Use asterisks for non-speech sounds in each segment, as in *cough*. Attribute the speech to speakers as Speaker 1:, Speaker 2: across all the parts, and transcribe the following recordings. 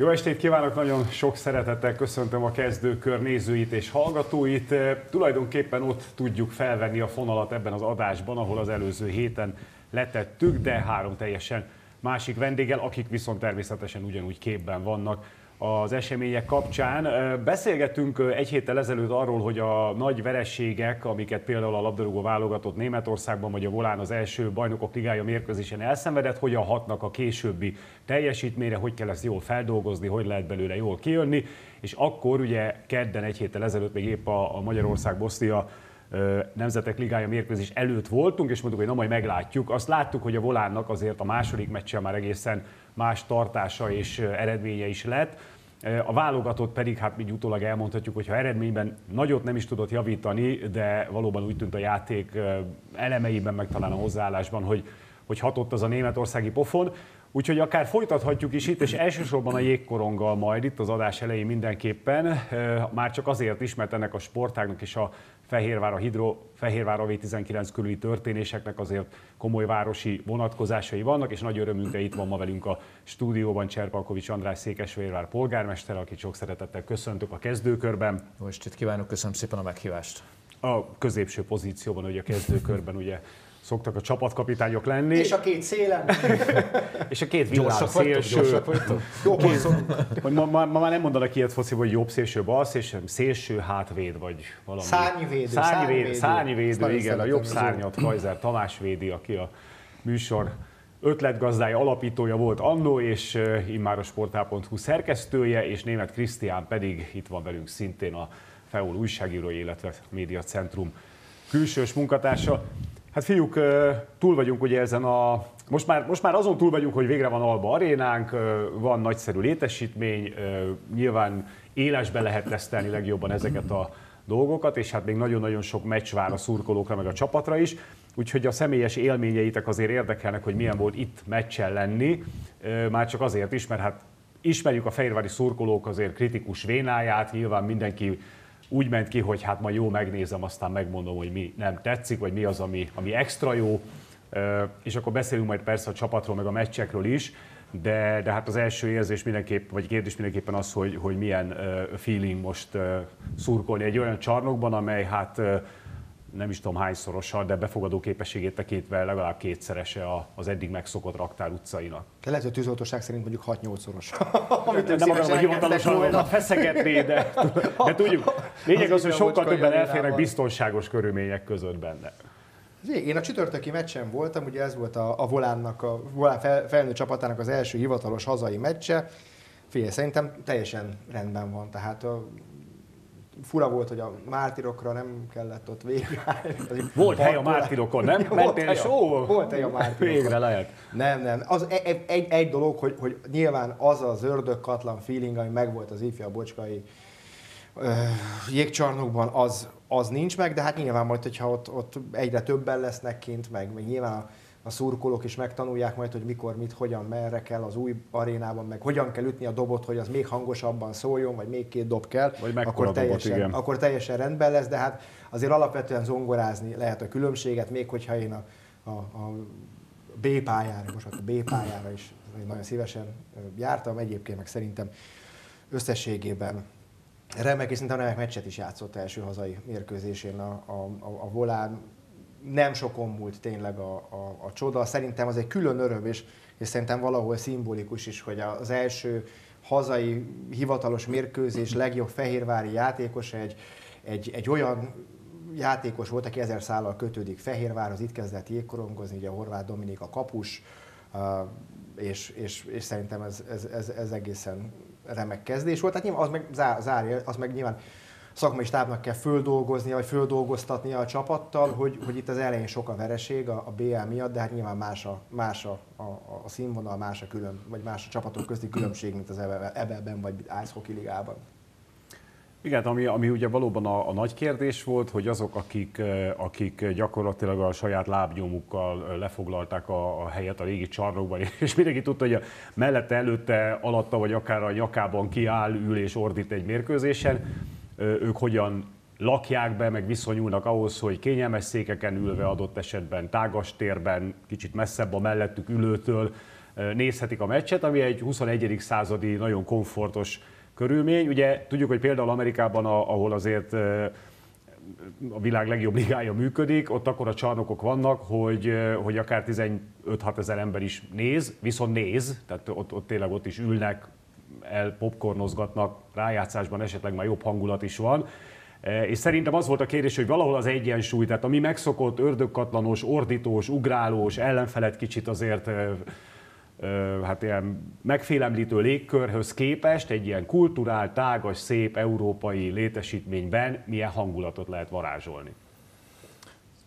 Speaker 1: Jó estét kívánok, nagyon sok szeretettel köszöntöm a kezdőkör nézőit és hallgatóit. Tulajdonképpen ott tudjuk felvenni a fonalat ebben az adásban, ahol az előző héten letettük, de három teljesen másik vendéggel, akik viszont természetesen ugyanúgy képben vannak az események kapcsán. Beszélgettünk egy héttel ezelőtt arról, hogy a nagy verességek, amiket például a labdarúgó válogatott Németországban vagy a Volán az első bajnokok ligája mérkőzésen elszenvedett, hogyan hatnak a későbbi teljesítményre, hogy kell ezt jól feldolgozni, hogy lehet belőle jól kijönni. És akkor ugye kedden egy héttel ezelőtt még épp a Magyarország-Bosznia Nemzetek Ligája mérkőzés előtt voltunk, és mondtuk, hogy na majd meglátjuk. Azt láttuk, hogy a Volánnak azért a második meccsen már egészen más tartása és eredménye is lett. A válogatott pedig, hát így utólag elmondhatjuk, hogy ha eredményben nagyot nem is tudott javítani, de valóban úgy tűnt a játék elemeiben, meg talán a hozzáállásban, hogy, hogy hatott az a németországi pofon. Úgyhogy akár folytathatjuk is itt, és elsősorban a jégkoronggal majd itt az adás elején mindenképpen, már csak azért is, mert ennek a sportágnak és a Fehérvár, a Hidro, Fehérvár a V19 körüli történéseknek azért komoly városi vonatkozásai vannak, és nagy örömünkre itt van ma velünk a stúdióban Cserpalkovics András Székesfehérvár polgármester, akit sok szeretettel köszöntök a kezdőkörben.
Speaker 2: Jó estét kívánok, köszönöm szépen a meghívást.
Speaker 1: A középső pozícióban, ugye a kezdőkörben ugye szoktak a csapatkapitányok lenni.
Speaker 3: És a két szélen. *laughs*
Speaker 1: és a két villám szélső. Jó, két, ma, ma, ma, már nem mondanak ilyet foci, hogy jobb szélső, bal szélső, szélső hátvéd, vagy valami.
Speaker 3: Szárnyvédő.
Speaker 1: Szárnyvédő, szárnyvédő igen, a jobb szárnyat Kajzer Tamás védi, aki a műsor ötletgazdája, alapítója volt annó, és immár a sportál.hu szerkesztője, és német Krisztián pedig itt van velünk szintén a FEOL újságírója, illetve médiacentrum külsős munkatársa. Hát fiúk, túl vagyunk ugye ezen a... Most már, most már azon túl vagyunk, hogy végre van Alba arénánk, van nagyszerű létesítmény, nyilván élesbe lehet tesztelni legjobban ezeket a dolgokat, és hát még nagyon-nagyon sok meccs vár a szurkolókra, meg a csapatra is. Úgyhogy a személyes élményeitek azért érdekelnek, hogy milyen volt itt meccsen lenni, már csak azért is, mert hát ismerjük a fehérvári szurkolók azért kritikus vénáját, nyilván mindenki úgy ment ki, hogy hát majd jó megnézem, aztán megmondom, hogy mi nem tetszik, vagy mi az, ami, ami extra jó, és akkor beszélünk majd persze a csapatról, meg a meccsekről is, de, de hát az első érzés mindenképp, vagy kérdés mindenképpen az, hogy, hogy milyen feeling most szurkolni egy olyan csarnokban, amely hát nem is tudom hányszorosa, de befogadó képességét tekintve legalább kétszerese az eddig megszokott raktár utcainak.
Speaker 3: De lehet, hogy tűzoltóság szerint mondjuk 6-8-szoros. *laughs*
Speaker 1: nem akarom, hogy hivatalosan feszegetni, de, de tudjuk. Lényeg az, hogy sokkal többen elférnek biztonságos körülmények között benne.
Speaker 3: Én a csütörtöki meccsen voltam, ugye ez volt a, a Volánnak, a Volán fel, felnőtt csapatának az első hivatalos hazai meccse. Figyelj, szerintem teljesen rendben van, tehát a fura volt, hogy a mártirokra nem kellett ott végre. *laughs*
Speaker 1: Volt hely a mártirokon, nem? *laughs*
Speaker 3: Volt hely, a, ó, volt hely a mártirokon.
Speaker 1: Végre lehet.
Speaker 3: Nem, nem. Az egy, egy, egy dolog, hogy, hogy nyilván az az ördögkatlan feeling, ami megvolt az ifja bocskai uh, jégcsarnokban, az, az nincs meg, de hát nyilván majd, hogyha ott, ott egyre többen lesznek kint, meg, meg nyilván a a szurkolók is megtanulják majd, hogy mikor, mit, hogyan, merre kell az új arénában, meg hogyan kell ütni a dobot, hogy az még hangosabban szóljon, vagy még két dob kell,
Speaker 1: vagy
Speaker 3: akkor teljesen,
Speaker 1: dobot, igen.
Speaker 3: akkor teljesen rendben lesz, de hát azért alapvetően zongorázni lehet a különbséget, még hogyha én a, a, a B pályára, most a B pályára is nagyon szívesen jártam, egyébként meg szerintem összességében remek, és szerintem remek meccset is játszott első hazai mérkőzésén a, a, a, a Volán nem sokon múlt tényleg a, a, a csoda. Szerintem az egy külön öröm, és, és szerintem valahol szimbolikus is, hogy az első hazai hivatalos mérkőzés legjobb fehérvári játékos egy, egy, egy olyan játékos volt, aki ezer szállal kötődik Fehérvárhoz, itt kezdett jégkorongozni, ugye a Horváth Dominik a kapus, és, és, és szerintem ez, ez, ez, ez egészen remek kezdés volt. Tehát nyilván az meg zár, zárja, az meg nyilván szakmai stábnak kell földolgoznia, vagy földolgoztatnia a csapattal, hogy, hogy itt az elején sok a vereség a, a BL miatt, de hát nyilván más a, más a, a, a színvonal, más a külön, vagy más a csapatok közti különbség, mint az ebben vagy Ice Hockey Ligában.
Speaker 1: Igen, ami, ami ugye valóban a, a nagy kérdés volt, hogy azok, akik, akik gyakorlatilag a saját lábnyomukkal lefoglalták a, a helyet a régi csarnokban, *laughs* és mindenki tudta, hogy a mellette, előtte, alatta, vagy akár a nyakában kiáll, ül és ordít egy mérkőzésen, ők hogyan lakják be, meg viszonyulnak ahhoz, hogy kényelmes székeken ülve adott esetben tágas térben, kicsit messzebb a mellettük ülőtől nézhetik a meccset, ami egy 21. századi nagyon komfortos körülmény. Ugye tudjuk, hogy például Amerikában, ahol azért a világ legjobb ligája működik, ott akkor a csarnokok vannak, hogy, hogy akár 15-6 ezer ember is néz, viszont néz, tehát ott, ott tényleg ott is ülnek, el popcornozgatnak, rájátszásban esetleg már jobb hangulat is van. És szerintem az volt a kérdés, hogy valahol az egyensúly, tehát a mi megszokott ördögkatlanos, ordítós, ugrálós, ellenfelet kicsit azért hát ilyen megfélemlítő légkörhöz képest egy ilyen kulturál, tágas, szép európai létesítményben milyen hangulatot lehet varázsolni?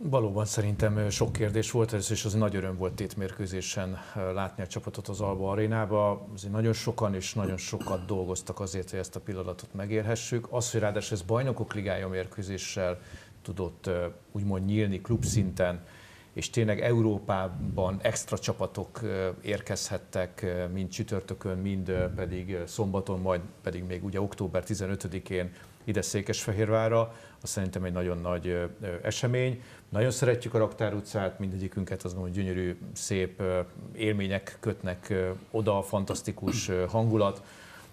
Speaker 2: Valóban szerintem sok kérdés volt, ez és az nagy öröm volt tétmérkőzésen látni a csapatot az Alba arénába. Azért nagyon sokan és nagyon sokat dolgoztak azért, hogy ezt a pillanatot megérhessük. Az, hogy ráadásul ez bajnokok ligája mérkőzéssel tudott úgymond nyílni klubszinten, és tényleg Európában extra csapatok érkezhettek, mind csütörtökön, mind pedig szombaton, majd pedig még ugye október 15-én ide Székesfehérvárra, az szerintem egy nagyon nagy esemény. Nagyon szeretjük a Raktár utcát, mindegyikünket az hogy gyönyörű, szép élmények kötnek oda, fantasztikus hangulat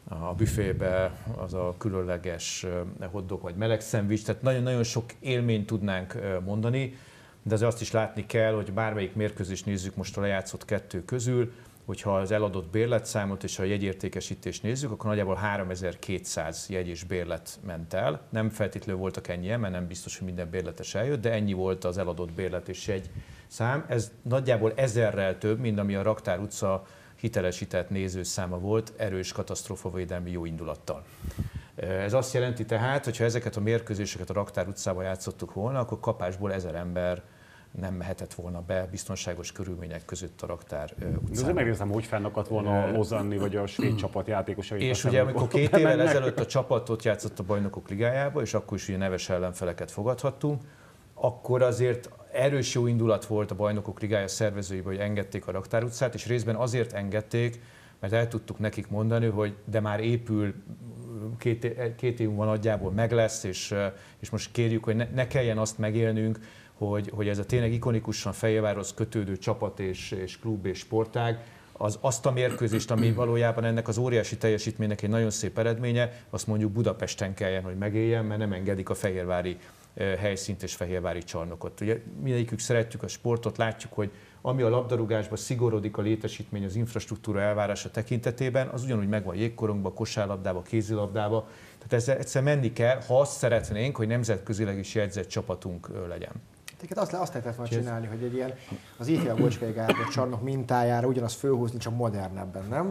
Speaker 2: a büfébe az a különleges hoddog vagy meleg szendvics, tehát nagyon-nagyon sok élményt tudnánk mondani de azért azt is látni kell, hogy bármelyik mérkőzést nézzük most a lejátszott kettő közül, hogyha az eladott bérletszámot és a jegyértékesítést nézzük, akkor nagyjából 3200 jegy és bérlet ment el. Nem feltétlenül voltak ennyien, mert nem biztos, hogy minden bérletes eljött, de ennyi volt az eladott bérlet és jegy szám. Ez nagyjából ezerrel több, mint ami a Raktár utca hitelesített nézőszáma volt, erős katasztrófavédelmi jó indulattal. Ez azt jelenti tehát, hogy ha ezeket a mérkőzéseket a Raktár utcába játszottuk volna, akkor kapásból ezer ember nem mehetett volna be biztonságos körülmények között a raktár utcán.
Speaker 1: De megnézem, hogy fennakadt volna a Lozanni vagy a svéd csapat játékosai.
Speaker 2: És ugye amikor két évvel ezelőtt a csapatot játszott a bajnokok ligájába, és akkor is ugye neves ellenfeleket fogadhattunk, akkor azért erős jó indulat volt a bajnokok ligája szervezőiben, hogy engedték a raktár utcát, és részben azért engedték, mert el tudtuk nekik mondani, hogy de már épül, két, két év van nagyjából meg lesz, és, és most kérjük, hogy ne, ne kelljen azt megélnünk, hogy, hogy ez a tényleg ikonikusan Fejevárhoz kötődő csapat és, és klub és sportág, az azt a mérkőzést, ami valójában ennek az óriási teljesítménynek egy nagyon szép eredménye, azt mondjuk Budapesten kelljen, hogy megéljen, mert nem engedik a fehérvári helyszínt és fehérvári csarnokot. Ugye mindegyikük szeretjük a sportot, látjuk, hogy ami a labdarúgásban szigorodik a létesítmény az infrastruktúra elvárása tekintetében, az ugyanúgy megvan jégkorongba, kosárlabdába, kézilabdába. Tehát ezzel egyszer menni kell, ha azt szeretnénk, hogy nemzetközileg is jegyzett csapatunk legyen.
Speaker 3: Tehát azt, azt lehetett volna csinálni, hogy egy ilyen az IFL Bocskai Gábor csarnok mintájára ugyanazt fölhúzni, csak modernebben, nem?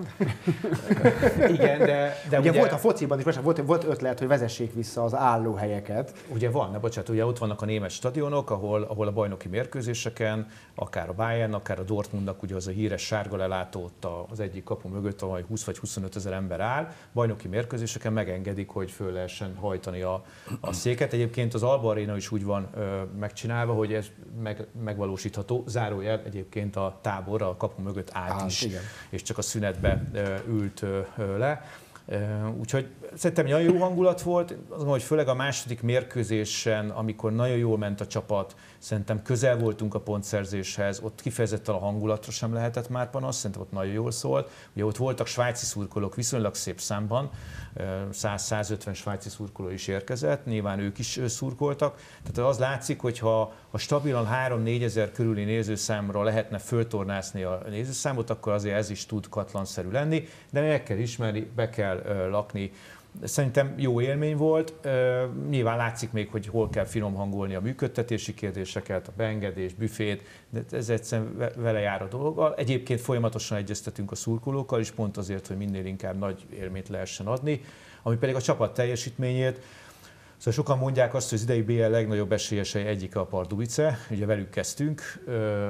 Speaker 3: *laughs*
Speaker 2: Igen, de, de
Speaker 3: ugye, ugye, volt a fociban is, most volt, volt ötlet, hogy vezessék vissza az állóhelyeket.
Speaker 2: Ugye van, ne bocsánat, ugye ott vannak a német stadionok, ahol, ahol a bajnoki mérkőzéseken, akár a Bayern, akár a Dortmundnak, ugye az a híres sárga lelátó ott az egyik kapu mögött, ahol 20 vagy 25 ezer ember áll, bajnoki mérkőzéseken megengedik, hogy föl lehessen hajtani a, a széket. Egyébként az Alba Arena is úgy van ö, megcsinálva, hogy ez meg, megvalósítható. Zárójel egyébként a tábor a kapu mögött állt is, igen. és csak a szünetbe ült le. Úgyhogy szerintem nagyon jó hangulat volt, azt gondolom, hogy főleg a második mérkőzésen, amikor nagyon jól ment a csapat, szerintem közel voltunk a pontszerzéshez, ott kifejezetten a hangulatra sem lehetett már panasz, szerintem ott nagyon jól szólt. Ugye ott voltak svájci szurkolók viszonylag szép számban, 100-150 svájci szurkoló is érkezett, nyilván ők is szurkoltak. Tehát az látszik, hogy ha a stabilan 3-4 ezer körüli nézőszámra lehetne föltornászni a nézőszámot, akkor azért ez is tud katlanszerű lenni, de meg kell ismerni, be kell lakni Szerintem jó élmény volt. Nyilván látszik még, hogy hol kell finom hangolni a működtetési kérdéseket, a beengedés, büfét, de ez egyszerűen vele jár a dolog. Egyébként folyamatosan egyeztetünk a szurkolókkal is, pont azért, hogy minél inkább nagy élményt lehessen adni, ami pedig a csapat teljesítményét, Szóval sokan mondják azt, hogy az idei BL legnagyobb esélyesei egyik a Pardubice, ugye velük kezdtünk,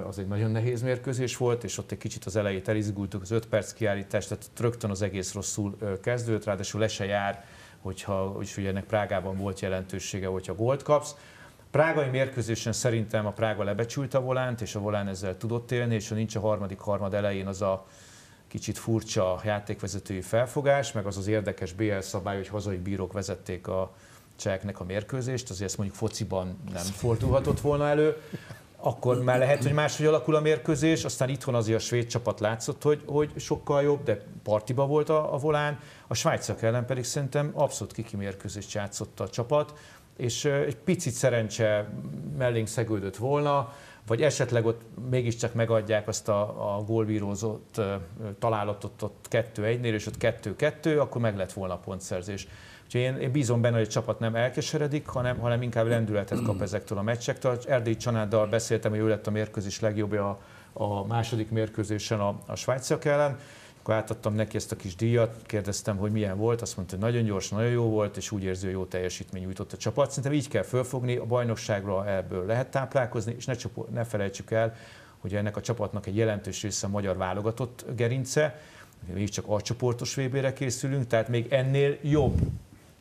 Speaker 2: az egy nagyon nehéz mérkőzés volt, és ott egy kicsit az elejét elizgultuk, az 5 perc kiállítás, tehát rögtön az egész rosszul kezdődött, ráadásul le se jár, hogyha, és ugye ennek Prágában volt jelentősége, hogyha gólt kapsz. Prágai mérkőzésen szerintem a Prága lebecsült a volánt, és a volán ezzel tudott élni, és ha nincs a harmadik harmad elején az a kicsit furcsa játékvezetői felfogás, meg az az érdekes BL szabály, hogy hazai bírók vezették a, cseheknek a mérkőzést, azért ezt mondjuk fociban nem fordulhatott volna elő, akkor már lehet, hogy máshogy alakul a mérkőzés, aztán itthon azért a svéd csapat látszott, hogy, hogy sokkal jobb, de partiba volt a, a volán, a svájciak ellen pedig szerintem abszolút kiki mérkőzést játszott a csapat, és egy picit szerencse mellénk szegődött volna, vagy esetleg ott mégiscsak megadják azt a, a gólbírózott találatot ott 2-1-nél, és ott 2-2, akkor meg lett volna a pontszerzés. Úgyhogy én, én bízom benne, hogy a csapat nem elkeseredik, hanem, hanem inkább lendületet kap ezektől a meccsektől. Erdély Csanáddal beszéltem, hogy ő lett a mérkőzés legjobbja a, a második mérkőzésen a, a svájciak ellen. Akkor átadtam neki ezt a kis díjat, kérdeztem, hogy milyen volt, azt mondta, hogy nagyon gyors, nagyon jó volt, és úgy érzi, hogy jó teljesítmény nyújtott a csapat. Szerintem így kell fölfogni, a bajnokságra ebből lehet táplálkozni, és ne, csopor, ne felejtsük el, hogy ennek a csapatnak egy jelentős része a magyar válogatott gerince, még csak a csoportos VB-re készülünk, tehát még ennél jobb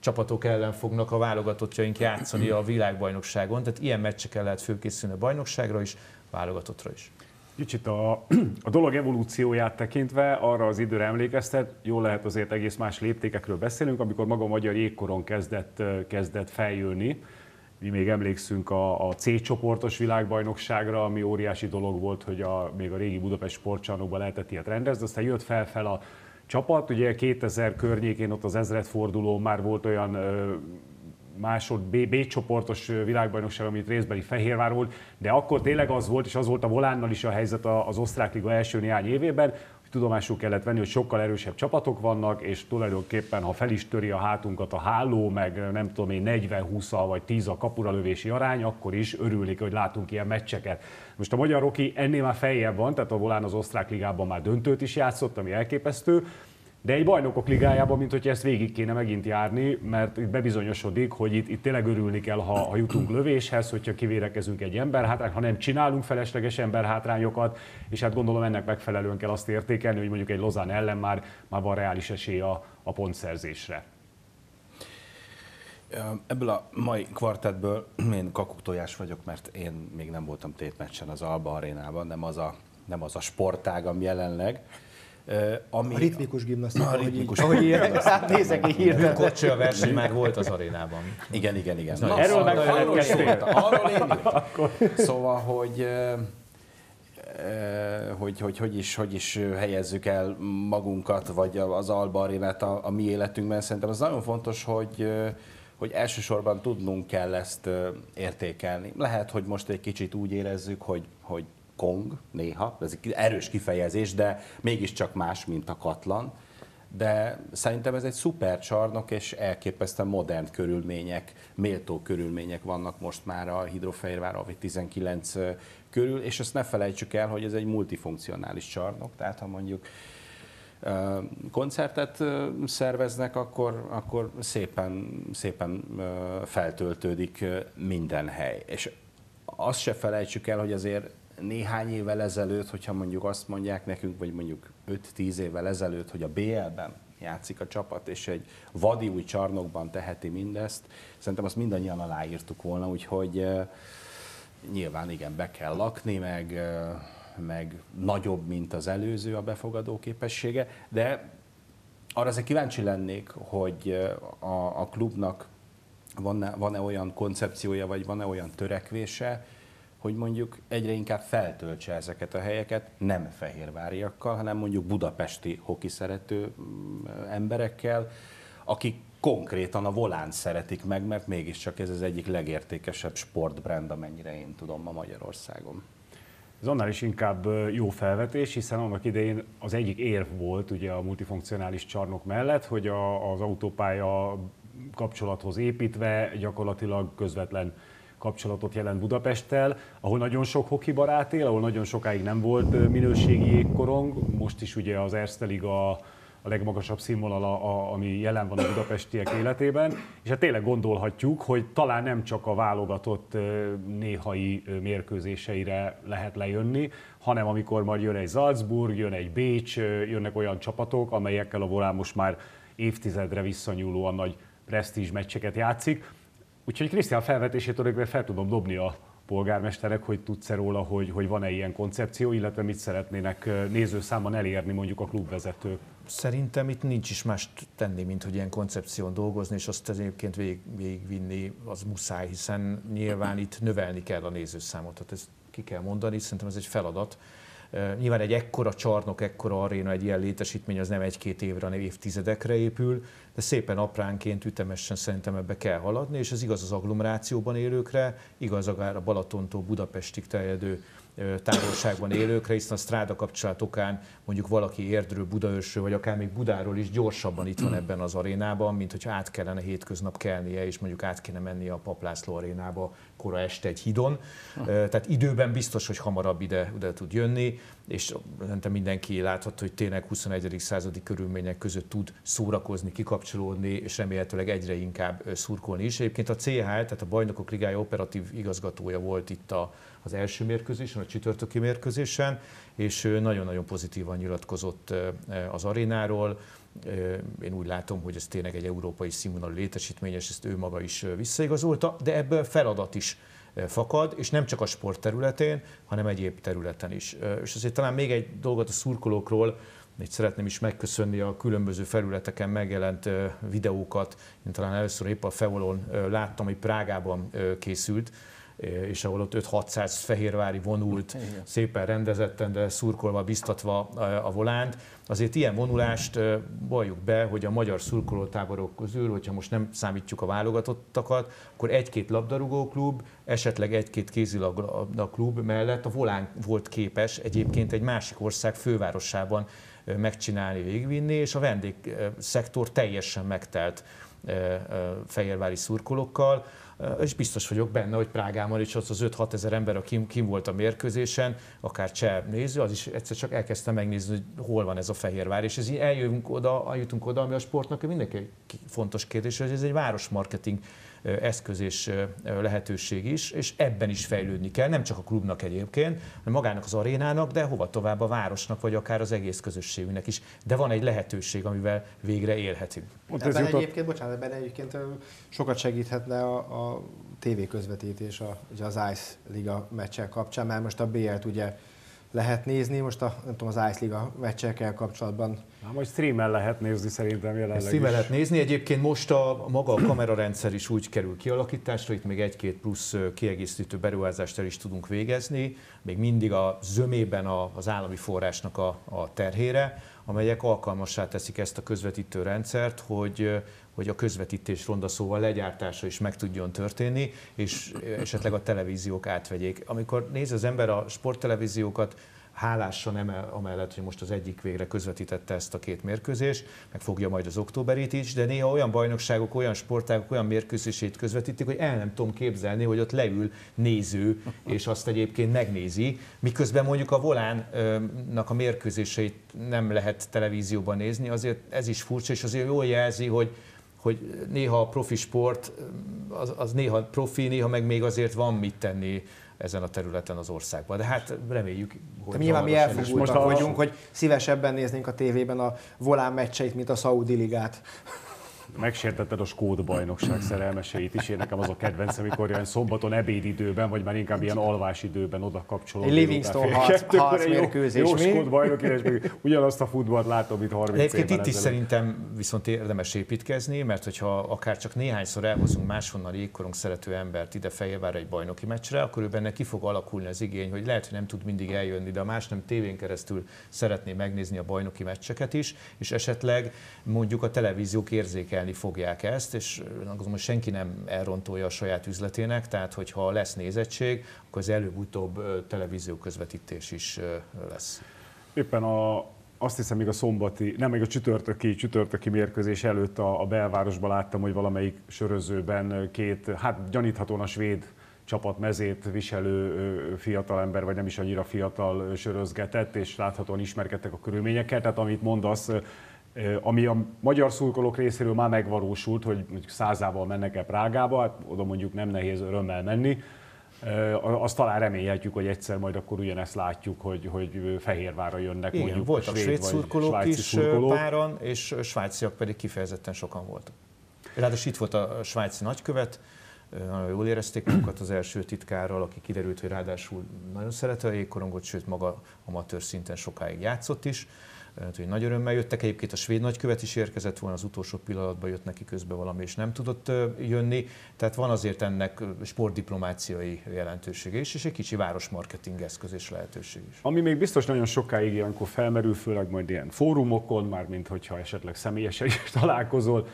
Speaker 2: csapatok ellen fognak a válogatottjaink játszani a világbajnokságon, tehát ilyen meccseken lehet főkészülni a bajnokságra is, válogatottra is.
Speaker 1: Kicsit a, *clears throat* a dolog evolúcióját tekintve arra az időre emlékeztet, jól lehet azért egész más léptékekről beszélünk, amikor maga a magyar jégkoron kezdett, kezdett feljönni. Mi még emlékszünk a, a C csoportos világbajnokságra, ami óriási dolog volt, hogy a, még a régi Budapest sportcsarnokban lehetett ilyet rendezni, aztán jött fel fel a csapat. Ugye 2000 környékén ott az ezredforduló már volt olyan másod B, B csoportos világbajnokság, amit részbeli Fehérvár volt, de akkor tényleg az volt, és az volt a volánnal is a helyzet az osztrák liga első néhány évében, tudomásul kellett venni, hogy sokkal erősebb csapatok vannak, és tulajdonképpen, ha fel is töri a hátunkat a háló, meg nem tudom én 40-20 vagy 10 a kapura lövési arány, akkor is örülnék, hogy látunk ilyen meccseket. Most a magyar Roki ennél már feljebb van, tehát a volán az osztrák ligában már döntőt is játszott, ami elképesztő, de egy bajnokok ligájában, mint hogy ezt végig kéne megint járni, mert itt bebizonyosodik, hogy itt, itt tényleg örülni kell, ha, ha jutunk lövéshez, hogyha kivérekezünk egy emberhátrány, ha nem csinálunk felesleges emberhátrányokat, és hát gondolom ennek megfelelően kell azt értékelni, hogy mondjuk egy Lozán ellen már, már van reális esély a, a pontszerzésre.
Speaker 4: Ebből a mai kvartettből én kakuktojás vagyok, mert én még nem voltam tétmeccsen az Alba arénában, nem az a, nem az a sportágam jelenleg,
Speaker 3: ami, a ritmikus gimnasztika,
Speaker 4: a ritmikus
Speaker 3: ahogy, így, ahogy nézek egy hirtelen.
Speaker 2: Kocsi a verseny már volt az arénában.
Speaker 4: Igen, igen, igen.
Speaker 1: Na, Erről meg arról,
Speaker 4: arról én Szóval, hogy hogy, hogy, hogy, is, hogy is helyezzük el magunkat, vagy az Alba Arénát a, a mi életünkben. Szerintem az nagyon fontos, hogy, hogy elsősorban tudnunk kell ezt értékelni. Lehet, hogy most egy kicsit úgy érezzük, hogy, hogy Kong néha, ez egy erős kifejezés, de mégiscsak más, mint a Katlan. De szerintem ez egy szuper csarnok, és elképesztően modern körülmények, méltó körülmények vannak most már a Hidrofehérvár AV 19 körül, és ezt ne felejtsük el, hogy ez egy multifunkcionális csarnok, tehát ha mondjuk koncertet szerveznek, akkor, akkor szépen, szépen feltöltődik minden hely. És azt se felejtsük el, hogy azért néhány évvel ezelőtt, hogyha mondjuk azt mondják nekünk, vagy mondjuk 5-10 évvel ezelőtt, hogy a BL-ben játszik a csapat, és egy vadi új csarnokban teheti mindezt, szerintem azt mindannyian aláírtuk volna, úgyhogy nyilván igen, be kell lakni, meg, meg nagyobb, mint az előző a befogadó képessége, de arra azért kíváncsi lennék, hogy a, a klubnak van-e, van-e olyan koncepciója, vagy van-e olyan törekvése, hogy mondjuk egyre inkább feltöltse ezeket a helyeket nem fehérváriakkal, hanem mondjuk budapesti hoki szerető mm, emberekkel, akik konkrétan a volán szeretik meg, mert mégiscsak ez az egyik legértékesebb sportbrand, amennyire én tudom ma Magyarországon.
Speaker 1: Ez annál is inkább jó felvetés, hiszen annak idején az egyik érv volt ugye a multifunkcionális csarnok mellett, hogy a, az autópálya kapcsolathoz építve gyakorlatilag közvetlen kapcsolatot jelent Budapesttel, ahol nagyon sok hoki barát él, ahol nagyon sokáig nem volt minőségi jégkorong, most is ugye az Erste Liga a legmagasabb színvonal, a, ami jelen van a budapestiek életében, és hát tényleg gondolhatjuk, hogy talán nem csak a válogatott néhai mérkőzéseire lehet lejönni, hanem amikor majd jön egy Salzburg, jön egy Bécs, jönnek olyan csapatok, amelyekkel a volán most már évtizedre visszanyúlóan nagy presztízs meccseket játszik. Úgyhogy Krisztián felvetésétől fel tudom dobni a polgármesterek, hogy tudsz-e róla, hogy, hogy van-e ilyen koncepció, illetve mit szeretnének nézőszámban elérni mondjuk a klubvezetők?
Speaker 2: Szerintem itt nincs is más tenni, mint hogy ilyen koncepción dolgozni, és azt egyébként végig, végigvinni az muszáj, hiszen nyilván itt növelni kell a nézőszámot. Tehát ezt ki kell mondani, szerintem ez egy feladat. Nyilván egy ekkora csarnok, ekkora aréna, egy ilyen létesítmény az nem egy-két évre, hanem évtizedekre épül, de szépen apránként, ütemesen szerintem ebbe kell haladni, és ez igaz az agglomerációban élőkre, igaz akár a Balatontól Budapestig terjedő távolságban élőkre, hiszen a stráda kapcsolat mondjuk valaki Érdről, Budaörsről, vagy akár még Budáról is gyorsabban itt van ebben az arénában, mint hogyha át kellene hétköznap kelnie, és mondjuk át kéne mennie a Paplászló arénába kora este egy hidon. Tehát időben biztos, hogy hamarabb ide, ide tud jönni, és szerintem mindenki látható, hogy tényleg 21. századi körülmények között tud szórakozni, kikapcsolódni, és remélhetőleg egyre inkább szurkolni is. Egyébként a CH, tehát a Bajnokok Ligája operatív igazgatója volt itt a, az első mérkőzésen, a csütörtöki mérkőzésen, és nagyon-nagyon pozitívan nyilatkozott az arénáról. Én úgy látom, hogy ez tényleg egy európai színvonalú létesítmény, és ezt ő maga is visszaigazolta, de ebből feladat is fakad, és nem csak a sport területén, hanem egyéb területen is. És azért talán még egy dolgot a szurkolókról, itt szeretném is megköszönni a különböző felületeken megjelent videókat. Én talán először épp a Feolon láttam, hogy Prágában készült, és ahol ott 5-600 fehérvári vonult, Igen. szépen rendezetten, de szurkolva, biztatva a volánt. Azért ilyen vonulást valljuk be, hogy a magyar szurkolótáborok közül, hogyha most nem számítjuk a válogatottakat, akkor egy-két labdarúgó klub, esetleg egy-két kézilabda klub mellett a volán volt képes egyébként egy másik ország fővárosában megcsinálni, végvinni, és a vendégszektor teljesen megtelt fehérvári szurkolókkal és biztos vagyok benne, hogy Prágában is az az 5-6 ezer ember, aki kim volt a mérkőzésen, akár cseh néző, az is egyszer csak elkezdte megnézni, hogy hol van ez a Fehérvár, és ez így eljövünk oda, eljutunk oda, ami a sportnak mindenki fontos kérdés, hogy ez egy városmarketing eszköz és lehetőség is, és ebben is fejlődni kell, nem csak a klubnak egyébként, hanem magának az arénának, de hova tovább a városnak, vagy akár az egész közösségünknek is. De van egy lehetőség, amivel végre élhetünk.
Speaker 3: Pont ebben jutott... egyébként, bocsánat, ebben egyébként sokat segíthetne a, a TV közvetítés a, az Ice Liga meccsel kapcsán, mert most a BL-t ugye lehet nézni. Most a, nem tudom, az Ice Liga meccsekkel kapcsolatban.
Speaker 1: Na, majd streamen lehet nézni szerintem jelenleg
Speaker 2: Streamen lehet nézni. Egyébként most a maga a kamerarendszer is úgy kerül kialakításra, itt még egy-két plusz kiegészítő beruházást el is tudunk végezni, még mindig a zömében az állami forrásnak a, a terhére, amelyek alkalmassá teszik ezt a közvetítő rendszert, hogy, hogy a közvetítés ronda szóval legyártása is meg tudjon történni, és esetleg a televíziók átvegyék. Amikor néz az ember a sporttelevíziókat, hálásan emel, amellett, hogy most az egyik végre közvetítette ezt a két mérkőzést, meg fogja majd az októberit is, de néha olyan bajnokságok, olyan sportágok, olyan mérkőzését közvetítik, hogy el nem tudom képzelni, hogy ott leül néző, és azt egyébként megnézi, miközben mondjuk a volánnak a mérkőzéseit nem lehet televízióban nézni, azért ez is furcsa, és azért jól jelzi, hogy hogy néha a profi sport, az, az néha profi, néha meg még azért van mit tenni ezen a területen az országban. De hát reméljük,
Speaker 3: hogy... De nyilván mi elfogultak vagyunk, hogy szívesebben néznénk a tévében a volán meccseit, mint a Saudi ligát
Speaker 1: megsértetted a Skód bajnokság szerelmeseit is. Én nekem az a kedvenc, amikor ilyen szombaton ebédidőben, vagy már inkább ilyen alvásidőben oda kapcsolódni.
Speaker 3: Egy Livingston harc, harc mérkőzés.
Speaker 1: Jó, jó Skód bajnok, és még ugyanazt a futballt látom, mint 30
Speaker 2: Egyébként itt is szerintem viszont érdemes építkezni, mert hogyha akár csak néhányszor elhozunk máshonnan jégkorong szerető embert ide Fehérvárra egy bajnoki meccsre, akkor ő benne ki fog alakulni az igény, hogy lehet, hogy nem tud mindig eljönni, de a más nem tévén keresztül szeretné megnézni a bajnoki meccseket is, és esetleg mondjuk a televíziók érzékel értékelni fogják ezt, és gondolom, hogy senki nem elrontolja a saját üzletének, tehát hogyha lesz nézettség, akkor az előbb-utóbb televízió közvetítés is lesz.
Speaker 1: Éppen a, azt hiszem, még a szombati, nem, még a csütörtöki, csütörtöki mérkőzés előtt a, a belvárosban láttam, hogy valamelyik sörözőben két, hát gyaníthatóan a svéd csapat mezét viselő fiatalember, vagy nem is annyira fiatal sörözgetett, és láthatóan ismerkedtek a körülményekkel. Tehát amit mondasz, ami a magyar szurkolók részéről már megvalósult, hogy százával mennek el Prágába, hát oda mondjuk nem nehéz örömmel menni, azt talán remélhetjük, hogy egyszer majd akkor ugyanezt látjuk, hogy, hogy Fehérvárra jönnek
Speaker 2: Igen,
Speaker 1: mondjuk
Speaker 2: voltak
Speaker 1: svéd,
Speaker 2: svéd szurkolók is
Speaker 1: szurkolók.
Speaker 2: páran, és svájciak pedig kifejezetten sokan voltak. Ráadásul itt volt a svájci nagykövet, nagyon jól érezték *clears throat* magukat az első titkárral, aki kiderült, hogy ráadásul nagyon szereti a jégkorongot, sőt maga amatőr szinten sokáig játszott is. Hogy nagy örömmel jöttek. Egyébként a svéd nagykövet is érkezett volna, az utolsó pillanatban jött neki közbe valami, és nem tudott jönni. Tehát van azért ennek sportdiplomáciai jelentősége is, és egy kicsi városmarketing eszköz és lehetőség is.
Speaker 1: Ami még biztos nagyon sokáig ilyenkor felmerül, főleg majd ilyen fórumokon, már mint hogyha esetleg személyesen is *laughs* találkozol,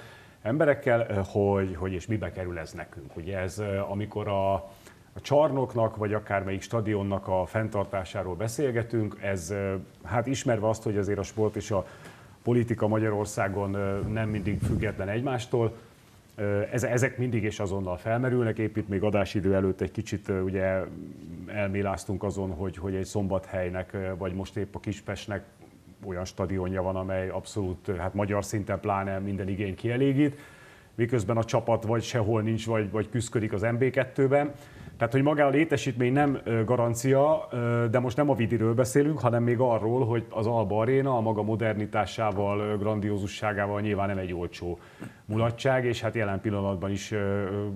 Speaker 1: emberekkel, hogy, hogy és mibe kerül ez nekünk. Ugye ez, amikor a, a csarnoknak, vagy akármelyik stadionnak a fenntartásáról beszélgetünk, ez hát ismerve azt, hogy azért a sport és a politika Magyarországon nem mindig független egymástól, ezek mindig és azonnal felmerülnek, épp itt még adásidő előtt egy kicsit ugye elméláztunk azon, hogy, hogy egy szombathelynek, vagy most épp a Kispesnek olyan stadionja van, amely abszolút, hát magyar szinten pláne minden igény kielégít, miközben a csapat vagy sehol nincs, vagy, vagy küzdik az MB2-ben. Tehát, hogy maga a létesítmény nem garancia, de most nem a vidiről beszélünk, hanem még arról, hogy az Alba Arena a maga modernitásával, grandiózusságával nyilván nem egy olcsó mulatság, és hát jelen pillanatban is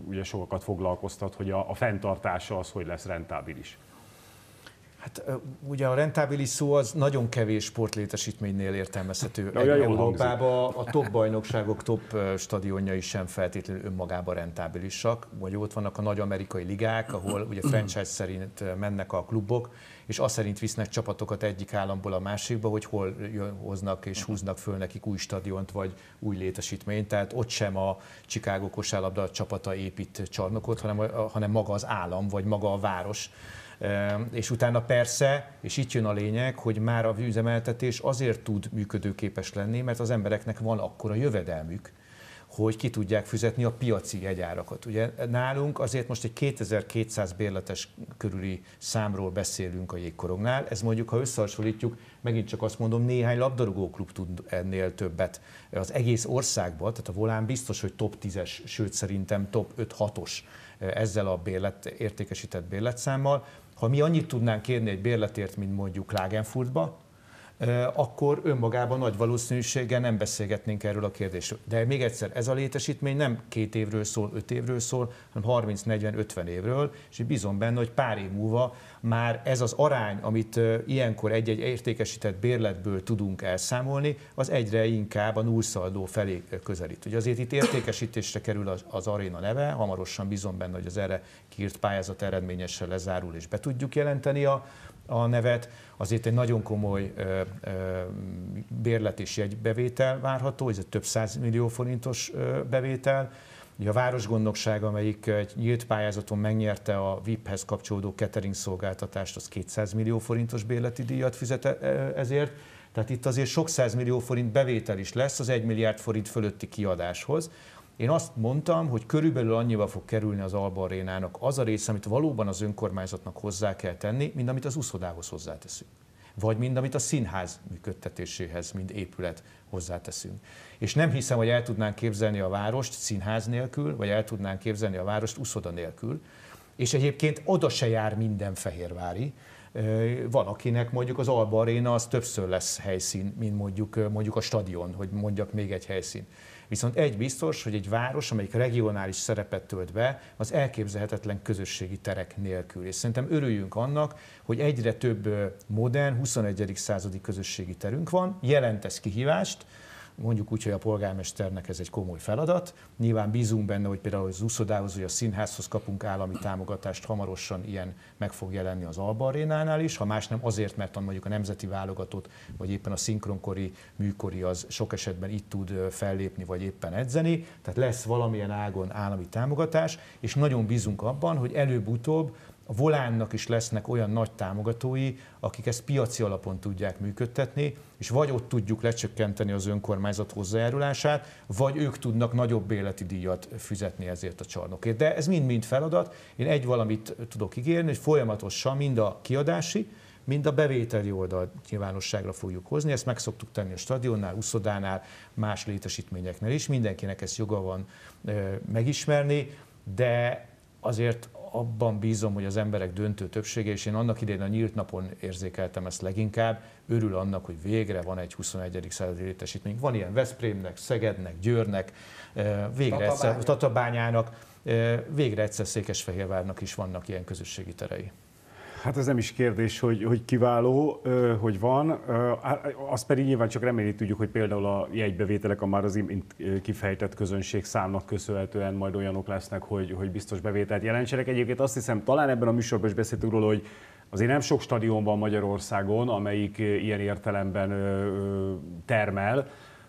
Speaker 1: ugye sokakat foglalkoztat, hogy a, a fenntartása az hogy lesz rentábilis.
Speaker 2: Hát ugye a rentábilis szó az nagyon kevés sportlétesítménynél értelmezhető.
Speaker 1: Olyan
Speaker 2: Európában a top bajnokságok top stadionjai sem feltétlenül önmagában rentábilisak, vagy ott vannak a nagy amerikai ligák, ahol ugye franchise szerint mennek a klubok, és azt szerint visznek csapatokat egyik államból a másikba, hogy hol hoznak és húznak föl nekik új stadiont vagy új létesítményt. Tehát ott sem a Chicago kosárlabda csapata épít csarnokot, hanem, hanem maga az állam vagy maga a város és utána persze, és itt jön a lényeg, hogy már a üzemeltetés azért tud működőképes lenni, mert az embereknek van akkora jövedelmük, hogy ki tudják fizetni a piaci jegyárakat. Ugye nálunk azért most egy 2200 bérletes körüli számról beszélünk a jégkorongnál, ez mondjuk, ha összehasonlítjuk, megint csak azt mondom, néhány labdarúgóklub tud ennél többet az egész országban, tehát a Volán biztos, hogy top 10-es, sőt szerintem top 5-6-os ezzel a bérlet, értékesített bérletszámmal. Ha mi annyit tudnánk kérni egy bérletért, mint mondjuk Klagenfurtba, akkor önmagában nagy valószínűséggel nem beszélgetnénk erről a kérdésről. De még egyszer, ez a létesítmény nem két évről szól, öt évről szól, hanem 30, 40, 50 évről, és bízom benne, hogy pár év múlva már ez az arány, amit ilyenkor egy-egy értékesített bérletből tudunk elszámolni, az egyre inkább a nullszaldó felé közelít. Ugye azért itt értékesítésre kerül az, az aréna neve, hamarosan bízom benne, hogy az erre kiírt pályázat eredményesen lezárul, és be tudjuk jelenteni a, a nevet, azért egy nagyon komoly ö, ö, bérlet és jegybevétel várható, ez egy több millió forintos ö, bevétel. Ugye a Városgondnokság, amelyik egy nyílt pályázaton megnyerte a VIP-hez kapcsolódó catering szolgáltatást, az 200 millió forintos bérleti díjat fizet ezért. Tehát itt azért sok millió forint bevétel is lesz az 1 milliárd forint fölötti kiadáshoz. Én azt mondtam, hogy körülbelül annyiba fog kerülni az Alba Arénának az a rész, amit valóban az önkormányzatnak hozzá kell tenni, mint amit az úszodához hozzáteszünk. Vagy mind, amit a színház működtetéséhez, mint épület hozzáteszünk. És nem hiszem, hogy el tudnánk képzelni a várost színház nélkül, vagy el tudnánk képzelni a várost uszoda nélkül. És egyébként oda se jár minden fehérvári, van, akinek mondjuk az Alba Arena az többször lesz helyszín, mint mondjuk, mondjuk a stadion, hogy mondjak még egy helyszín. Viszont egy biztos, hogy egy város, amelyik regionális szerepet tölt be, az elképzelhetetlen közösségi terek nélkül. És szerintem örüljünk annak, hogy egyre több modern, 21. századi közösségi terünk van, jelent ez kihívást, mondjuk úgy, hogy a polgármesternek ez egy komoly feladat. Nyilván bízunk benne, hogy például az úszodához, vagy a színházhoz kapunk állami támogatást, hamarosan ilyen meg fog jelenni az Alba Arénánál is, ha más nem azért, mert mondjuk a nemzeti válogatott, vagy éppen a szinkronkori, műkori az sok esetben itt tud fellépni, vagy éppen edzeni, tehát lesz valamilyen ágon állami támogatás, és nagyon bízunk abban, hogy előbb-utóbb a volánnak is lesznek olyan nagy támogatói, akik ezt piaci alapon tudják működtetni, és vagy ott tudjuk lecsökkenteni az önkormányzat hozzájárulását, vagy ők tudnak nagyobb életi díjat fizetni ezért a csarnokért. De ez mind-mind feladat. Én egy valamit tudok ígérni, hogy folyamatosan mind a kiadási, mind a bevételi oldal nyilvánosságra fogjuk hozni. Ezt meg szoktuk tenni a stadionnál, uszodánál, más létesítményeknél is. Mindenkinek ezt joga van megismerni, de azért abban bízom, hogy az emberek döntő többsége, és én annak idején a nyílt napon érzékeltem ezt leginkább, örül annak, hogy végre van egy 21. századi létesítmény. Van ilyen Veszprémnek, Szegednek, Győrnek, végre egyszer, Tatabányának, végre egyszer Székesfehérvárnak is vannak ilyen közösségi terei.
Speaker 1: Hát ez nem is kérdés, hogy, hogy kiváló, hogy van. Azt pedig nyilván csak remélni tudjuk, hogy például a jegybevételek a már az kifejtett közönség számnak köszönhetően majd olyanok lesznek, hogy, hogy biztos bevételt jelentsenek. Egyébként azt hiszem, talán ebben a műsorban is beszéltünk róla, hogy azért nem sok stadion van Magyarországon, amelyik ilyen értelemben termel.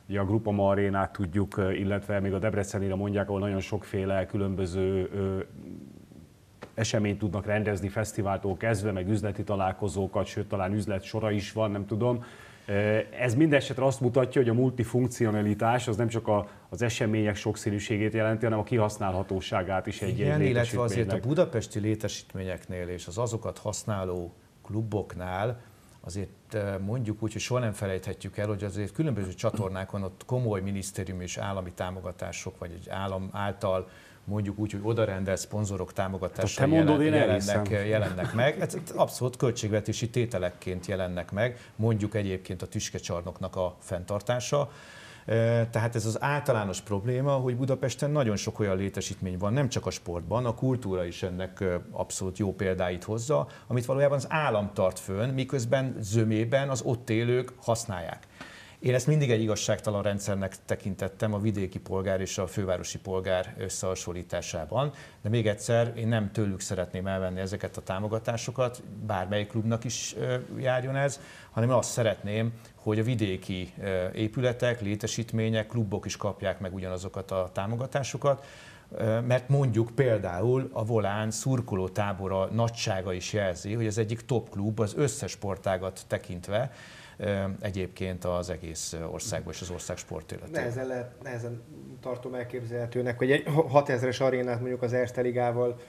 Speaker 1: Ugye a Grupa Arénát tudjuk, illetve még a Debrecenére mondják, ahol nagyon sokféle különböző eseményt tudnak rendezni, fesztiváltól kezdve, meg üzleti találkozókat, sőt talán üzlet sora is van, nem tudom. Ez mindesetre azt mutatja, hogy a multifunkcionalitás az nem csak a, az események sokszínűségét jelenti, hanem a kihasználhatóságát is egy,
Speaker 2: Igen, egy illetve azért a budapesti létesítményeknél és az azokat használó kluboknál azért mondjuk úgy, hogy soha nem felejthetjük el, hogy azért különböző csatornákon ott komoly minisztériumi és állami támogatások, vagy egy állam által mondjuk úgy, hogy odarendelt szponzorok támogatása jelen, jelennek, jelennek meg. Ez abszolút költségvetési tételekként jelennek meg, mondjuk egyébként a tüskecsarnoknak a fenntartása. Tehát ez az általános probléma, hogy Budapesten nagyon sok olyan létesítmény van, nem csak a sportban, a kultúra is ennek abszolút jó példáit hozza, amit valójában az állam tart fönn, miközben zömében az ott élők használják. Én ezt mindig egy igazságtalan rendszernek tekintettem a vidéki polgár és a fővárosi polgár összehasonlításában, de még egyszer, én nem tőlük szeretném elvenni ezeket a támogatásokat, bármelyik klubnak is járjon ez, hanem azt szeretném, hogy a vidéki épületek, létesítmények, klubok is kapják meg ugyanazokat a támogatásokat, mert mondjuk például a Volán szurkoló tábora nagysága is jelzi, hogy az egyik top klub az összes sportágat tekintve, egyébként az egész országban és az ország sportéletében.
Speaker 3: Nehezen, lehet, nehezen tartom elképzelhetőnek, hogy egy 6000-es arénát mondjuk az Erste Ligával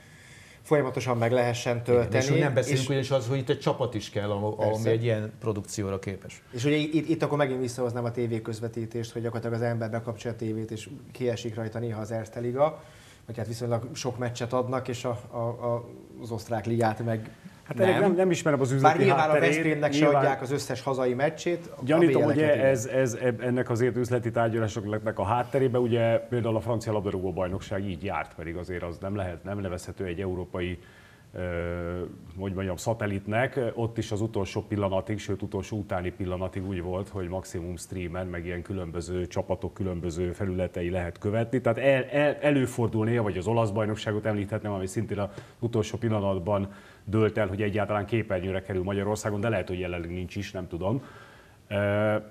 Speaker 3: folyamatosan meg lehessen tölteni.
Speaker 2: Igen, és nem beszélünk és ugyanis az, hogy itt egy csapat is kell, ami egy ilyen produkcióra képes.
Speaker 3: És ugye itt, itt akkor megint visszahoznám a tévé közvetítést, hogy gyakorlatilag az ember bekapcsolja a tévét, és kiesik rajta néha az Erste Liga, vagy hát viszonylag sok meccset adnak, és a, a, a, az osztrák ligát meg
Speaker 1: Hát nem. nem, nem ismerem az üzleti
Speaker 3: Bár nyilván a Veszprémnek se adják az összes hazai meccsét.
Speaker 1: Gyanítom, hogy ez, ez, ennek azért üzleti tárgyalásoknak a hátterébe, ugye például a francia labdarúgó bajnokság így járt, pedig azért az nem lehet, nem nevezhető egy európai hogy mondjam, szatellitnek, ott is az utolsó pillanatig, sőt utolsó utáni pillanatig úgy volt, hogy maximum streamen, meg ilyen különböző csapatok különböző felületei lehet követni. Tehát el, el, előfordul néha, vagy az olasz bajnokságot említhetnem, ami szintén az utolsó pillanatban dölt el, hogy egyáltalán képernyőre kerül Magyarországon, de lehet, hogy jelenleg nincs is, nem tudom.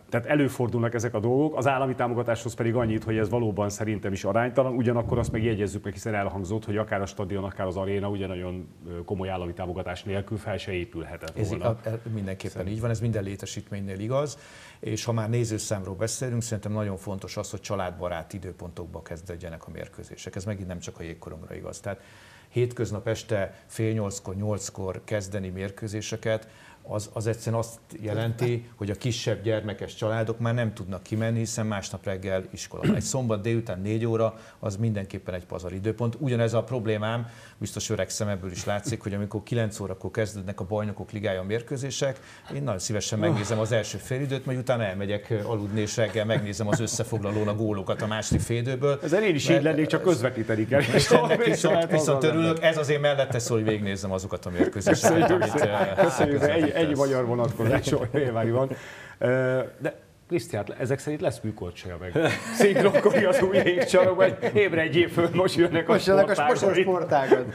Speaker 1: Tehát előfordulnak ezek a dolgok, az állami támogatáshoz pedig annyit, hogy ez valóban szerintem is aránytalan, ugyanakkor azt meg jegyezzük meg, hiszen elhangzott, hogy akár a stadion, akár az aréna ugye nagyon komoly állami támogatás nélkül fel se épülhetett
Speaker 2: ez volna. Ez mindenképpen Szerint. így van, ez minden létesítménynél igaz, és ha már nézőszámról beszélünk, szerintem nagyon fontos az, hogy családbarát időpontokba kezdődjenek a mérkőzések. Ez megint nem csak a jégkoromra igaz. Tehát hétköznap este fél nyolckor, nyolckor kezdeni mérkőzéseket, az, az egyszerűen azt jelenti, hogy a kisebb gyermekes családok már nem tudnak kimenni, hiszen másnap reggel iskola. Egy szombat délután négy óra az mindenképpen egy pazar időpont. Ugyanez a problémám, biztos öreg szemebből is látszik, hogy amikor 9 órakor kezdődnek a bajnokok ligája mérkőzések, én nagyon szívesen megnézem az első félidőt, majd utána elmegyek aludni, és reggel megnézem az összefoglalón a gólokat a második félidőből.
Speaker 1: Ez én is így lennék, csak közvetíteni kell.
Speaker 2: Viszont, viszont, viszont örülök, ez azért mellette szól, hogy végignézem azokat a mérkőzéseket.
Speaker 1: Köszönjük, köszönjük egy, egy magyar vonatkozás *laughs* van. De Krisztiát, ezek szerint lesz műkorcsolya meg. Szinkronkori az új égcsarok, vagy ébredjél föl, most jönnek
Speaker 3: Most jönnek a, most a sportágod.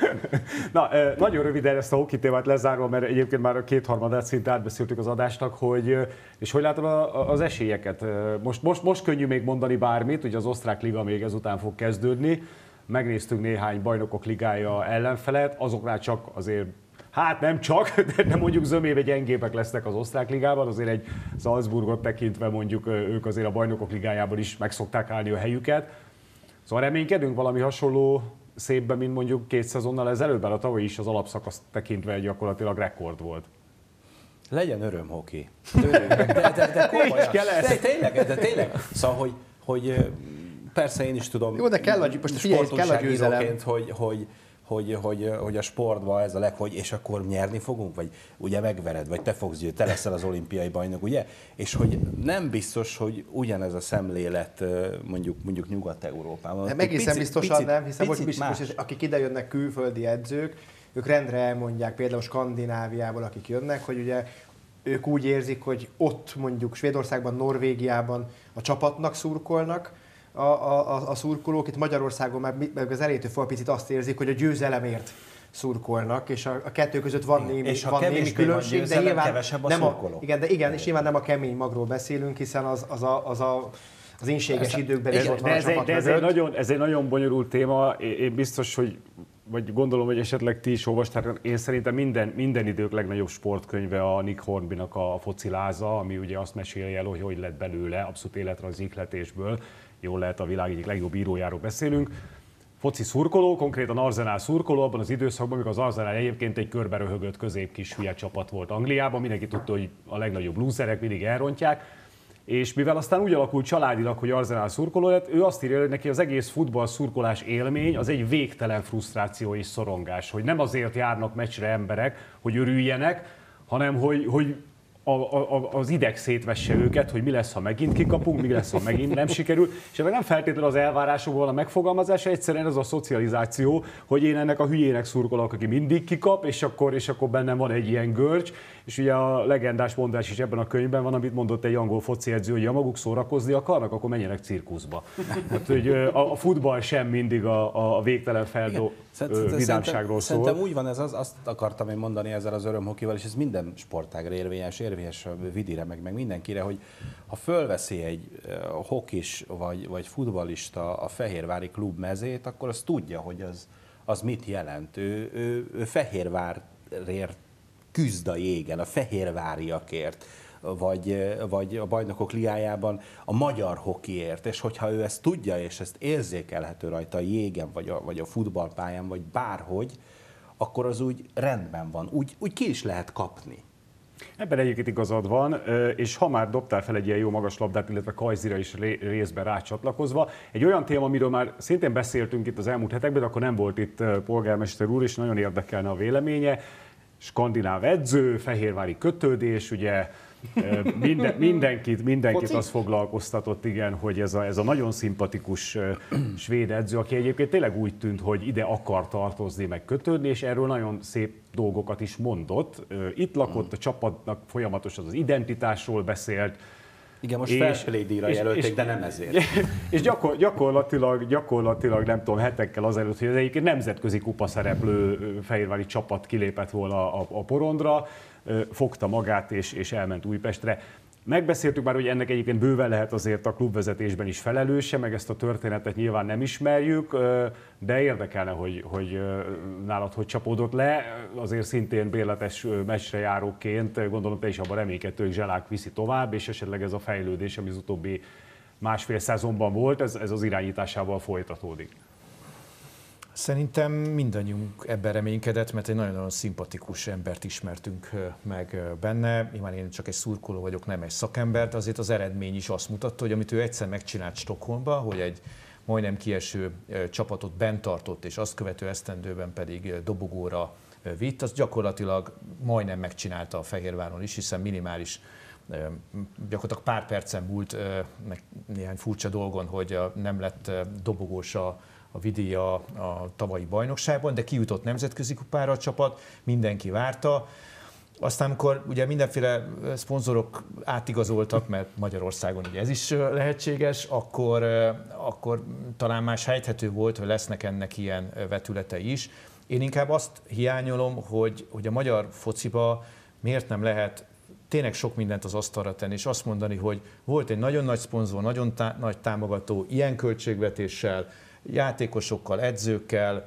Speaker 1: Na, nagyon röviden ezt a hoki témát lezárva, mert egyébként már a kétharmadát szinte átbeszéltük az adásnak, hogy, és hogy látod az esélyeket? Most, most, most könnyű még mondani bármit, ugye az osztrák liga még ezután fog kezdődni, megnéztünk néhány bajnokok ligája ellenfelet, azoknál csak azért Hát nem csak, *laughs* de, de mondjuk zömébe gyengébbek lesznek az osztrák ligában, azért egy Salzburgot tekintve mondjuk ők azért a bajnokok ligájában is meg szokták állni a helyüket. Szóval reménykedünk valami hasonló szépben, mint mondjuk két szezonnal ezelőtt, a tavaly is az alapszakasz tekintve gyakorlatilag rekord volt.
Speaker 4: Legyen öröm hoki. *laughs* Tőlünk. De, de, de komolyan.
Speaker 1: kell ez.
Speaker 4: De tényleg, de tényleg. Szóval, hogy, hogy persze én is tudom.
Speaker 3: Jó, de kell a- most figyelj, kell a győzelem.
Speaker 4: hogy, hogy, hogy, hogy, hogy, a sportban ez a leg, hogy és akkor nyerni fogunk, vagy ugye megvered, vagy te fogsz győzni, te leszel az olimpiai bajnok, ugye? És hogy nem biztos, hogy ugyanez a szemlélet mondjuk, mondjuk Nyugat-Európában.
Speaker 3: Nem, egészen
Speaker 4: Picit-
Speaker 3: biztosan
Speaker 4: picit-
Speaker 3: nem, hiszen
Speaker 4: picit
Speaker 3: most,
Speaker 4: más.
Speaker 3: most, akik idejönnek külföldi edzők, ők rendre elmondják, például Skandináviából, akik jönnek, hogy ugye ők úgy érzik, hogy ott mondjuk Svédországban, Norvégiában a csapatnak szurkolnak, a, a, a, a szurkolók, itt Magyarországon már meg az elejétől fel picit azt érzik, hogy a győzelemért szurkolnak, és a, a kettő között van némi,
Speaker 4: És
Speaker 3: van némi
Speaker 4: van
Speaker 3: különbség, de nyilván
Speaker 4: kevesebb a
Speaker 3: nem
Speaker 4: szurkoló.
Speaker 3: igen, de igen, és nyilván nem a kemény magról beszélünk, hiszen az, az, a, az, a, az inséges időkben is
Speaker 1: Ez,
Speaker 3: ott van
Speaker 1: de
Speaker 3: a
Speaker 1: ez, egy, de ez, egy nagyon, ez egy nagyon bonyolult téma. Én biztos, hogy vagy gondolom, hogy esetleg ti is olvastátok, én szerintem minden, minden idők legnagyobb sportkönyve a Nick Hornbynak a fociláza, ami ugye azt meséli el, hogy hogy lett belőle, abszolút életrajzi ihletésből, jól lehet a világ egyik legjobb írójáról beszélünk. Foci szurkoló, konkrétan Arzenál szurkoló, abban az időszakban, amikor az Arzenál egyébként egy körbe közép kis hülye csapat volt Angliában, mindenki tudta, hogy a legnagyobb lúzerek mindig elrontják, és mivel aztán úgy alakult családilag, hogy Arzenál szurkoló lett, ő azt írja, hogy neki az egész futball szurkolás élmény az egy végtelen frusztráció és szorongás, hogy nem azért járnak meccsre emberek, hogy örüljenek, hanem hogy, hogy a, a, az ideg szétvesse őket, hogy mi lesz, ha megint kikapunk, mi lesz, ha megint nem sikerül. És ennek nem feltétlenül az elvárásokból a megfogalmazása, egyszerűen ez a szocializáció, hogy én ennek a hülyének szurkolok, aki mindig kikap, és akkor, és akkor bennem van egy ilyen görcs. És ugye a legendás mondás is ebben a könyvben van, amit mondott egy angol foci edző, hogy ha maguk szórakozni akarnak, akkor menjenek cirkuszba. Hát, hogy a, a futball sem mindig a, a végtelen feldó ö,
Speaker 4: szerintem-
Speaker 1: vidámságról szól.
Speaker 4: Szerintem úgy van ez, az, azt akartam én mondani ezzel az örömhokival, és ez minden sportágra érvényes, érvényes a vidire, meg, meg mindenkire, hogy ha fölveszi egy hokis vagy, vagy futballista a Fehérvári klub mezét, akkor az tudja, hogy az, az mit jelent. Ő, ő, ő Fehérvárért küzd a jégen, a fehérváriakért, vagy, vagy a bajnokok liájában a magyar hokiért, és hogyha ő ezt tudja, és ezt érzékelhető rajta a jégen, vagy a, vagy a futballpályán, vagy bárhogy, akkor az úgy rendben van, úgy, úgy ki is lehet kapni.
Speaker 1: Ebben egyébként igazad van, és ha már dobtál fel egy ilyen jó magas labdát, illetve Kajzira is ré- részben rácsatlakozva, egy olyan téma, amiről már szintén beszéltünk itt az elmúlt hetekben, de akkor nem volt itt polgármester úr, és nagyon érdekelne a véleménye. Skandináv edző, fehérvári kötődés, ugye minden, mindenkit, mindenkit az foglalkoztatott, igen, hogy ez a, ez a nagyon szimpatikus svéd edző, aki egyébként tényleg úgy tűnt, hogy ide akar tartozni, meg kötődni, és erről nagyon szép dolgokat is mondott. Itt lakott a csapatnak folyamatosan az identitásról beszélt,
Speaker 4: Igen, most
Speaker 1: És-
Speaker 4: felselédíjra
Speaker 1: és-
Speaker 4: jelölték,
Speaker 1: és-
Speaker 4: de nem ezért. *laughs*
Speaker 1: és gyakor, gyakorlatilag, gyakorlatilag nem tudom, hetekkel azelőtt, hogy az egyébként nemzetközi kupa szereplő fehérvári csapat kilépett volna a, a porondra, fogta magát és, és elment Újpestre. Megbeszéltük már, hogy ennek egyébként bőven lehet azért a klubvezetésben is felelőse, meg ezt a történetet nyilván nem ismerjük, de érdekelne, hogy, hogy nálad hogy csapódott le. Azért szintén bérletes meccsre járóként gondolom te is abban reménykedtél, hogy Zselák viszi tovább, és esetleg ez a fejlődés, ami az utóbbi másfél szezonban volt, ez, ez az irányításával folytatódik.
Speaker 2: Szerintem mindannyiunk ebben reménykedett, mert egy nagyon-nagyon szimpatikus embert ismertünk meg benne. Nyilván én csak egy szurkoló vagyok, nem egy szakember, de azért az eredmény is azt mutatta, hogy amit ő egyszer megcsinált Stockholmba, hogy egy majdnem kieső csapatot bent tartott, és azt követő esztendőben pedig dobogóra vitt, az gyakorlatilag majdnem megcsinálta a Fehérváron is, hiszen minimális gyakorlatilag pár percen múlt meg néhány furcsa dolgon, hogy nem lett dobogós a, a Vidi a, tavalyi bajnokságban, de kijutott nemzetközi kupára a csapat, mindenki várta. Aztán, amikor ugye mindenféle szponzorok átigazoltak, mert Magyarországon ugye ez is lehetséges, akkor, akkor talán más helythető volt, hogy lesznek ennek ilyen vetületei is. Én inkább azt hiányolom, hogy, hogy a magyar fociba miért nem lehet tényleg sok mindent az asztalra tenni, és azt mondani, hogy volt egy nagyon nagy szponzor, nagyon tá- nagy támogató, ilyen költségvetéssel, játékosokkal, edzőkkel,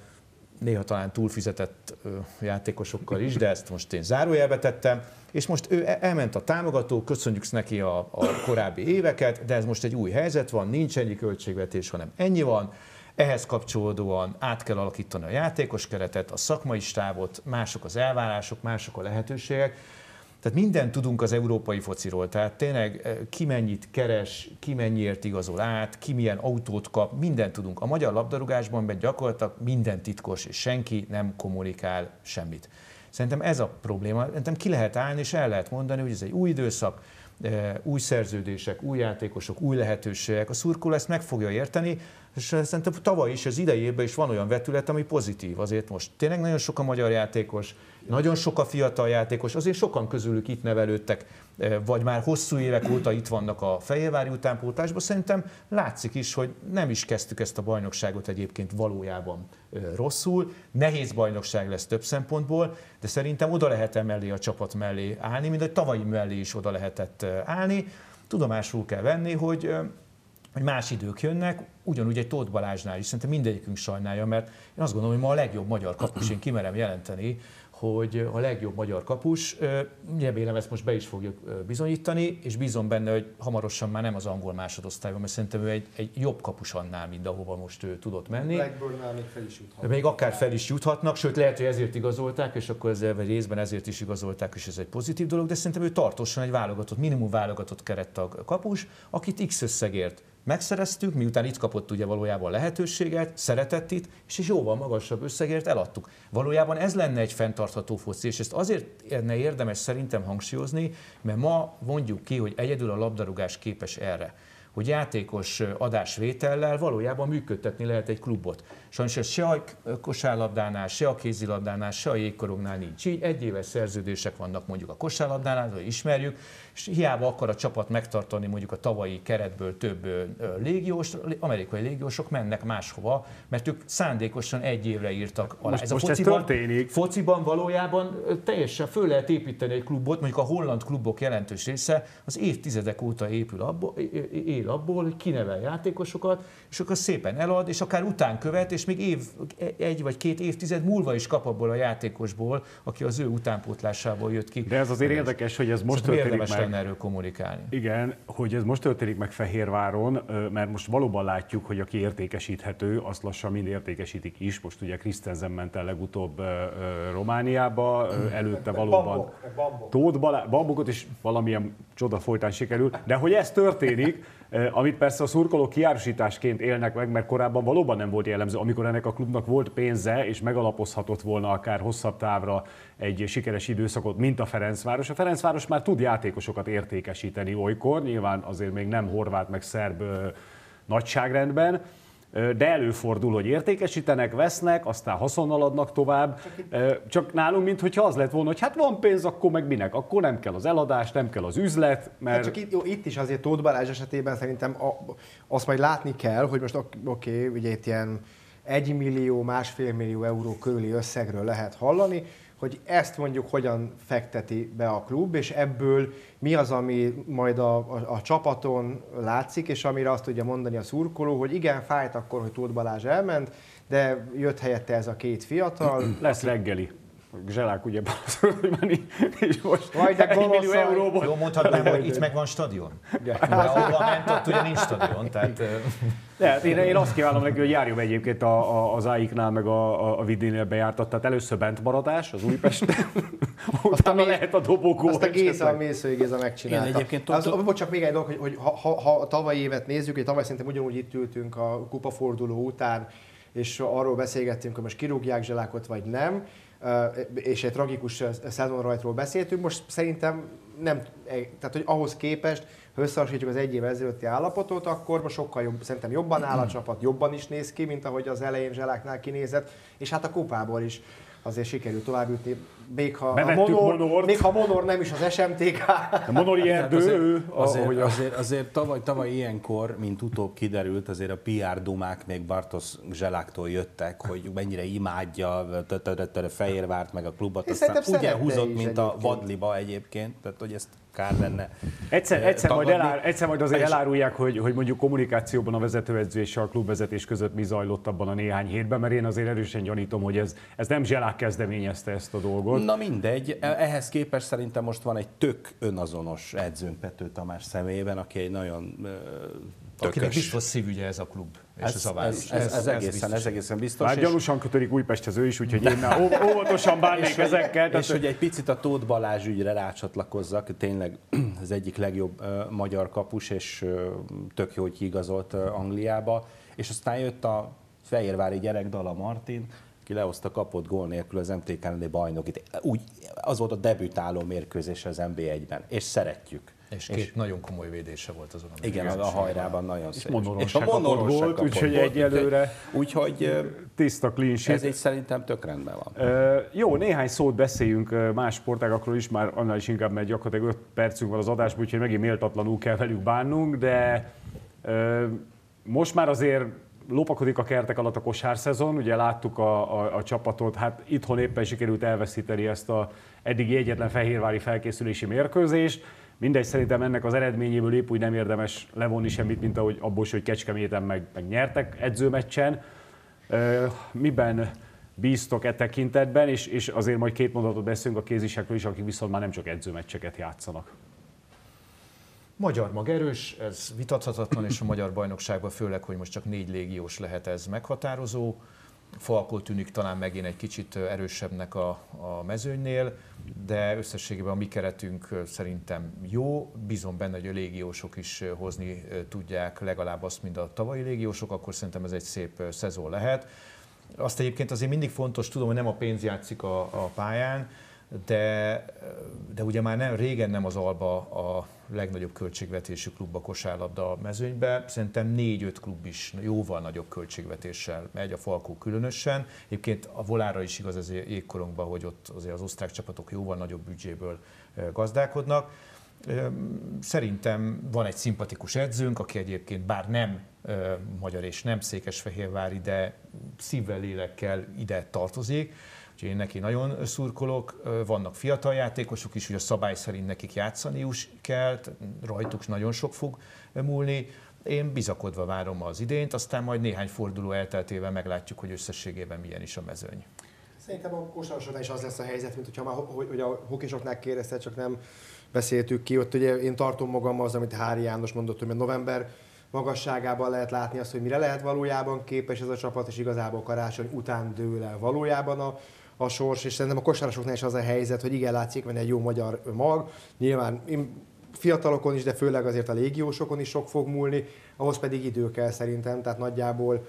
Speaker 2: néha talán túlfizetett játékosokkal is, de ezt most én zárójelbe tettem, és most ő e-, elment a támogató, köszönjük neki a, a korábbi éveket, de ez most egy új helyzet van, nincs ennyi költségvetés, hanem ennyi van, ehhez kapcsolódóan át kell alakítani a játékos keretet, a szakmai stávot, mások az elvárások, mások a lehetőségek, tehát mindent tudunk az európai fociról, tehát tényleg eh, ki mennyit keres, ki mennyiért igazol át, ki milyen autót kap, mindent tudunk. A magyar labdarúgásban meg gyakorlatilag minden titkos, és senki nem kommunikál semmit. Szerintem ez a probléma. Szerintem ki lehet állni, és el lehet mondani, hogy ez egy új időszak, eh, új szerződések, új játékosok, új lehetőségek. A szurkoló ezt meg fogja érteni, és szerintem tavaly is, az idejében is van olyan vetület, ami pozitív. Azért most tényleg nagyon sok a magyar játékos, nagyon sok a fiatal játékos, azért sokan közülük itt nevelődtek, eh, vagy már hosszú évek óta itt vannak a Fehérvári utánpótlásban. Szerintem látszik is, hogy nem is kezdtük ezt a bajnokságot egyébként valójában eh, rosszul. Nehéz bajnokság lesz több szempontból, de szerintem oda lehet emellé a csapat mellé állni, mint a tavalyi mellé is oda lehetett eh, állni. Tudomásul kell venni, hogy hogy más idők jönnek, ugyanúgy egy Tóth Balázsnál is, szerintem mindegyikünk sajnálja, mert én azt gondolom, hogy ma a legjobb magyar kapus, én kimerem jelenteni, hogy a legjobb magyar kapus. Remélem ezt most be is fogjuk bizonyítani, és bízom benne, hogy hamarosan már nem az angol másodosztályban, mert szerintem ő egy, egy jobb kapus annál, mint ahova most ő tudott menni.
Speaker 3: Blackburnnál még fel is juthatnak.
Speaker 2: Még akár fel is juthatnak, sőt lehet, hogy ezért igazolták, és akkor ezzel vagy részben ezért is igazolták, és ez egy pozitív dolog, de szerintem ő tartósan egy válogatott, minimum válogatott kerettag kapus, akit X összegért megszereztük, miután itt kapott ugye valójában lehetőséget, szeretett itt, és is jóval magasabb összegért eladtuk. Valójában ez lenne egy fenntartható foci, és ezt azért lenne érdemes szerintem hangsúlyozni, mert ma mondjuk ki, hogy egyedül a labdarúgás képes erre hogy játékos adásvétellel valójában működtetni lehet egy klubot. Sajnos ez se a kosárlabdánál, se a kézilabdánál, se a jégkorongnál nincs így. Egy éves szerződések vannak mondjuk a kosárlabdánál, hogy ismerjük, és hiába akar a csapat megtartani mondjuk a tavalyi keretből több légiós, amerikai légiósok mennek máshova, mert ők szándékosan egy évre írtak alá.
Speaker 1: Most,
Speaker 2: ez
Speaker 1: most
Speaker 2: a fociban,
Speaker 1: ez történik.
Speaker 2: Fociban valójában teljesen föl lehet építeni egy klubot, mondjuk a holland klubok jelentős része az évtizedek óta épül abból, él abból, hogy kinevel játékosokat, és akkor szépen elad, és akár után követ, és még év, egy vagy két évtized múlva is kap abból a játékosból, aki az ő utánpótlásából jött ki.
Speaker 1: De ez azért érdekes, hogy ez most történik
Speaker 2: érdemes
Speaker 1: meg.
Speaker 2: lenne erről kommunikálni.
Speaker 1: Igen, hogy ez most történik meg Fehérváron, mert most valóban látjuk, hogy aki értékesíthető, azt lassan mind értékesítik is. Most ugye Christensen ment el legutóbb Romániába, ö, előtte valóban
Speaker 3: Bambok, meg bambok.
Speaker 1: Tóth Balá- Bambokot is valamilyen csoda folytán sikerül, de hogy ez történik, amit persze a szurkolók kiárusításként élnek meg, mert korábban valóban nem volt jellemző, amikor ennek a klubnak volt pénze, és megalapozhatott volna akár hosszabb távra egy sikeres időszakot, mint a Ferencváros. A Ferencváros már tud játékosokat értékesíteni olykor, nyilván azért még nem horvát meg szerb nagyságrendben, de előfordul, hogy értékesítenek, vesznek, aztán haszonnal adnak tovább. Csak nálunk, mintha az lett volna, hogy hát van pénz, akkor meg minek? Akkor nem kell az eladás, nem kell az üzlet, mert...
Speaker 3: Hát csak itt, jó, itt is azért Tóth Balázs esetében szerintem a, azt majd látni kell, hogy most ok- oké, okay, ugye itt ilyen 1 millió, másfél millió euró körüli összegről lehet hallani, hogy ezt mondjuk hogyan fekteti be a klub, és ebből mi az, ami majd a, a, a csapaton látszik, és amire azt tudja mondani a szurkoló, hogy igen, fájt akkor, hogy Tóth Balázs elment, de jött helyette ez a két fiatal,
Speaker 1: Lesz reggeli. Zselák ugye menni, és most
Speaker 3: Majd
Speaker 1: 1 millió euróból.
Speaker 2: Jó mondhatnám, hogy itt meg van stadion. De ahova ment, ott ugye nincs stadion. Tehát,
Speaker 1: De, hát én, én azt kívánom neki, hogy járjon egyébként a, a, az AIK-nál, meg a, a, a Vidinél bejártat. Tehát először bent maradás az Újpesten, *laughs* utána lehet a dobogó.
Speaker 3: Azt a Géza, a. Mészői Géza megcsinálta.
Speaker 4: Én egyébként
Speaker 3: az, az, csak még egy dolog, hogy, hogy ha, ha, ha a tavalyi évet nézzük, hogy tavaly szerintem ugyanúgy itt ültünk a kupaforduló után, és arról beszélgettünk, hogy most kirúgják Zselákot, vagy nem, és egy tragikus szezonrajtról beszéltünk. Most szerintem nem, eh, tehát hogy ahhoz képest, ha összehasonlítjuk az egy év ezelőtti állapotot, akkor most sokkal jobb, szerintem jobban áll a csapat, jobban is néz ki, mint ahogy az elején Zseláknál kinézett, és hát a kupából is azért sikerült tovább jutni. Még ha, a Monor,
Speaker 1: Monort.
Speaker 3: még ha Monor nem is az SMTK,
Speaker 1: A Monori
Speaker 4: Hát
Speaker 1: erdő,
Speaker 4: azért,
Speaker 1: ő,
Speaker 4: azért,
Speaker 1: ahogy
Speaker 4: azért, azért tavaly, tavaly ilyenkor, mint utóbb kiderült, azért a PR dumák még Bartos Zseláktól jöttek, hogy mennyire imádja Fehérvárt meg a klubot, aztán
Speaker 3: szerette
Speaker 4: húzott, mint a. Vadliba egyébként, tehát hogy ezt kár lenne
Speaker 1: Egyszer,
Speaker 4: eh,
Speaker 1: egyszer, majd elár, egyszer majd azért elárulják, hogy, hogy mondjuk kommunikációban a vezetőedző és a klubvezetés között mi zajlott abban a néhány hétben, mert én azért erősen gyanítom, hogy ez, ez nem Zselák kezdeményezte ezt a dolgot.
Speaker 4: Na mindegy, E- ehhez képest szerintem most van egy tök önazonos edzőnk Pető Tamás személyében, aki egy nagyon
Speaker 2: Akinek
Speaker 4: tökös.
Speaker 2: biztos szívügye ez a klub és
Speaker 4: Ez,
Speaker 2: a szabály.
Speaker 4: ez, ez, ez, egészen,
Speaker 2: biztos.
Speaker 4: ez egészen biztos. És-
Speaker 1: gyanúsan kötődik Újpesthez ő is, úgyhogy én már ó- óvatosan bánnék
Speaker 4: és,
Speaker 1: ezekkel.
Speaker 4: és
Speaker 1: tehát-
Speaker 4: hogy egy picit a Tóth Balázs ügyre rácsatlakozzak, tényleg *clears throat* az egyik legjobb ö, magyar kapus, és ö, tök jó, hogy kiigazolt ö, Angliába, és aztán jött a Fehérvári gyerek Dala Martin, aki lehozta kapott gól nélkül az MTK elleni bajnokit. Úgy, az volt a debütáló mérkőzés az NB1-ben, és szeretjük.
Speaker 2: És két nagyon komoly védése volt azon a
Speaker 4: Igen, a, a hajrában nagyon szép.
Speaker 1: Monoron
Speaker 4: és
Speaker 1: se
Speaker 4: a Monoron kapott
Speaker 1: úgyhogy egyelőre-
Speaker 4: Úgyhogy
Speaker 1: Tiszta clean sheet.
Speaker 4: ez így szerintem tök rendben van.
Speaker 1: Ö, Jó, néhány szót beszéljünk más sportágakról is, már annál is inkább, mert gyakorlatilag 5 percünk van az adásban, úgyhogy megint méltatlanul kell velük bánnunk, de ö, most már azért lopakodik a kertek alatt a kosárszezon, ugye láttuk a, a, a csapatot, hát itthon éppen sikerült elveszíteni ezt a eddigi egyetlen fehérvári felkészülési mérkőzést, Mindegy, szerintem ennek az eredményéből épp úgy nem érdemes levonni semmit, mint ahogy abból, is, hogy Kecskeméten meg, meg nyertek edzőmeccsen. Miben bíztok e tekintetben, és, és azért majd két mondatot beszélünk a kézisekről is, akik viszont már nem csak edzőmeccseket játszanak.
Speaker 2: Magyar mag erős, ez vitathatatlan, és a magyar bajnokságban főleg, hogy most csak négy légiós lehet ez meghatározó. Falkó tűnik talán megint egy kicsit erősebbnek a, a mezőnynél, de összességében a mi keretünk szerintem jó. Bízom benne, hogy a légiósok is hozni tudják legalább azt, mint a tavalyi légiósok, akkor szerintem ez egy szép szezon lehet. Azt egyébként azért mindig fontos, tudom, hogy nem a pénz játszik a, a pályán, de, de ugye már nem, régen nem az Alba a legnagyobb költségvetésű klub a kosárlabda mezőnybe. Szerintem négy-öt klub is jóval nagyobb költségvetéssel megy, a Falkó különösen. Egyébként a Volára is igaz ez jégkorunkban, hogy ott azért az osztrák csapatok jóval nagyobb büdzséből gazdálkodnak. Szerintem van egy szimpatikus edzőnk, aki egyébként bár nem magyar és nem székesfehérvári, de szívvel, lélekkel ide tartozik. Úgyhogy én neki nagyon szurkolok. Vannak fiatal játékosok is, hogy a szabály szerint nekik játszanius kell, rajtuk nagyon sok fog múlni. Én bizakodva várom az idént, aztán majd néhány forduló elteltével meglátjuk, hogy összességében milyen is a mezőny.
Speaker 3: Szerintem a kosarasoknál is az lesz a helyzet, mint hogyha már, hogy, hogy a hokisoknál kérdezte, csak nem beszéltük ki. Ott ugye én tartom magam az, amit Hári János mondott, hogy november magasságában lehet látni azt, hogy mire lehet valójában képes ez a csapat, és igazából karácsony után dől el valójában a, a sors, és szerintem a kosárasoknál is az a helyzet, hogy igen, látszik van egy jó magyar mag, nyilván fiatalokon is, de főleg azért a légiósokon is sok fog múlni, ahhoz pedig idő kell szerintem, tehát nagyjából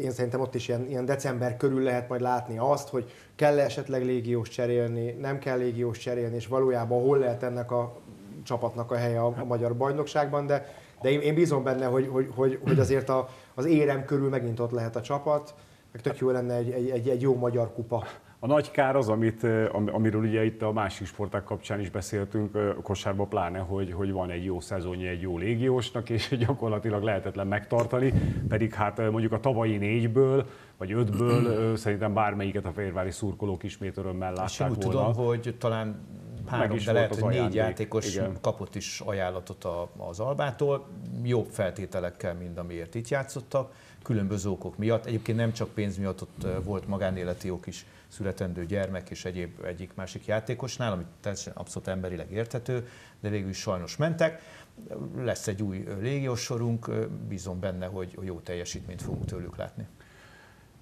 Speaker 3: én szerintem ott is ilyen, ilyen december körül lehet majd látni azt, hogy kell -e esetleg légiós cserélni, nem kell légiós cserélni, és valójában hol lehet ennek a csapatnak a helye a, a magyar bajnokságban, de, de én, én bízom benne, hogy, hogy, hogy, hogy azért a, az érem körül megint ott lehet a csapat, meg tök jó lenne egy, egy, egy, egy jó magyar kupa.
Speaker 1: A nagy kár az, amit, am- amiről ugye itt a másik sporták kapcsán is beszéltünk, kosárba pláne, hogy, hogy van egy jó szezonja egy jó légiósnak, és *laughs* gyakorlatilag lehetetlen megtartani, pedig hát mondjuk a tavalyi négyből, vagy ötből szerintem bármelyiket a fehérvári szurkolók ismét örömmel látták volna.
Speaker 2: tudom, hogy talán három, de lehet, hogy négy játékos
Speaker 1: Igen.
Speaker 2: kapott is ajánlatot a- az Albától, jobb feltételekkel, mint amiért itt játszottak, különböző okok miatt. Egyébként nem csak pénz miatt, ott volt magánéleti ok is, születendő gyermek és egyéb egyik másik játékosnál, ami teljesen abszolút emberileg érthető, de végül is sajnos mentek. Lesz egy új légiós sorunk, bízom benne, hogy jó teljesítményt fogunk tőlük látni.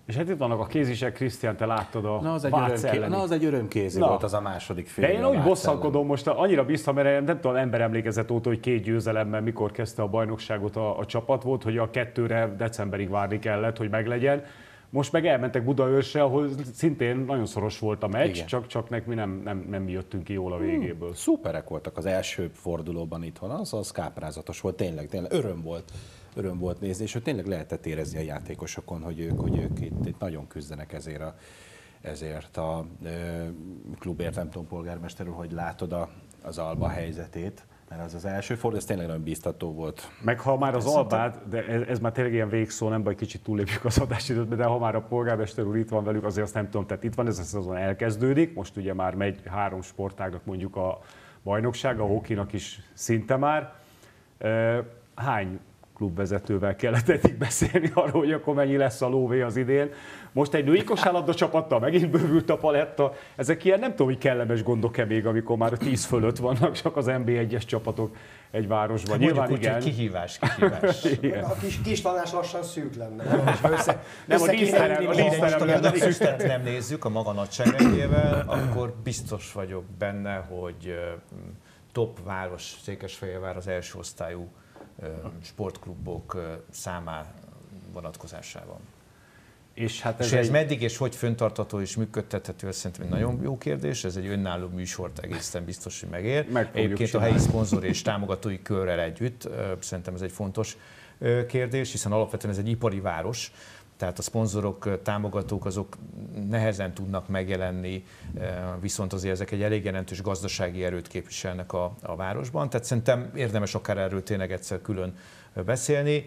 Speaker 1: És hát itt vannak a kézisek, Krisztián, te láttad a
Speaker 4: Na az egy,
Speaker 1: Vác
Speaker 4: örömké, na, az egy örömkézi
Speaker 1: Na.
Speaker 4: volt az a második fél.
Speaker 1: De én úgy bosszankodom most, annyira bíztam, mert nem tudom, ember emlékezett óta, hogy két győzelemmel mikor kezdte a bajnokságot a, a csapat volt, hogy a kettőre decemberig várni kellett, hogy meglegyen. Most meg elmentek Budaörsre, ahol szintén nagyon szoros volt a meccs,
Speaker 4: Igen.
Speaker 1: csak, csak nek mi nem, nem, nem jöttünk ki jól a végéből.
Speaker 4: Szuperek voltak az első fordulóban itthon, az, az káprázatos volt, tényleg, tényleg öröm volt, öröm volt nézni, és hogy tényleg lehetett érezni a játékosokon, hogy ők, hogy ők itt, itt nagyon küzdenek ezért a, ezért a klubért, nem tudom, polgármester úr, hogy látod a, az Alba helyzetét, mert az az első forduló, ez tényleg nagyon biztató volt.
Speaker 1: Meg ha már az Albát, de ez, ez már tényleg ilyen végszó, nem baj, kicsit túllépjük az adásidőt, de ha már a polgármester úr itt van velük, azért azt nem tudom, tehát itt van, ez a szezon elkezdődik, most ugye már megy három sportágnak mondjuk a bajnokság, a hokinak is szinte már. Hány klubvezetővel kellett eddig beszélni arról, hogy akkor mennyi lesz a lóvé az idén. Most egy női kosárlabda csapattal megint bővült a paletta. Ezek ilyen nem tudom, hogy kellemes gondok-e még, amikor már a 10 fölött vannak csak az NB1-es csapatok egy városban.
Speaker 2: Hát Nyilván úgy, igen. Hogy kihívás, kihívás. *laughs*
Speaker 3: igen. A kis, kis tanás lassan szűk lenne. Nem, össze, *laughs*
Speaker 1: nem a díszterem, a díszterem.
Speaker 2: A nem nézzük a maga nagyságrendjével, akkor biztos vagyok benne, hogy top város, Székesfehérvár az első osztályú sportklubok számá vonatkozásában. És, hát ez, és ez egy... meddig és hogy föntartató és működtethető, ez szerintem egy nagyon jó kérdés, ez egy önálló műsort egészen biztos, hogy megér. Meg Egyébként csinálni. a helyi szponzor és támogatói körrel együtt, szerintem ez egy fontos kérdés, hiszen alapvetően ez egy ipari város, tehát a szponzorok, támogatók azok nehezen tudnak megjelenni, viszont azért ezek egy elég jelentős gazdasági erőt képviselnek a, a városban, tehát szerintem érdemes akár erről tényleg egyszer külön beszélni.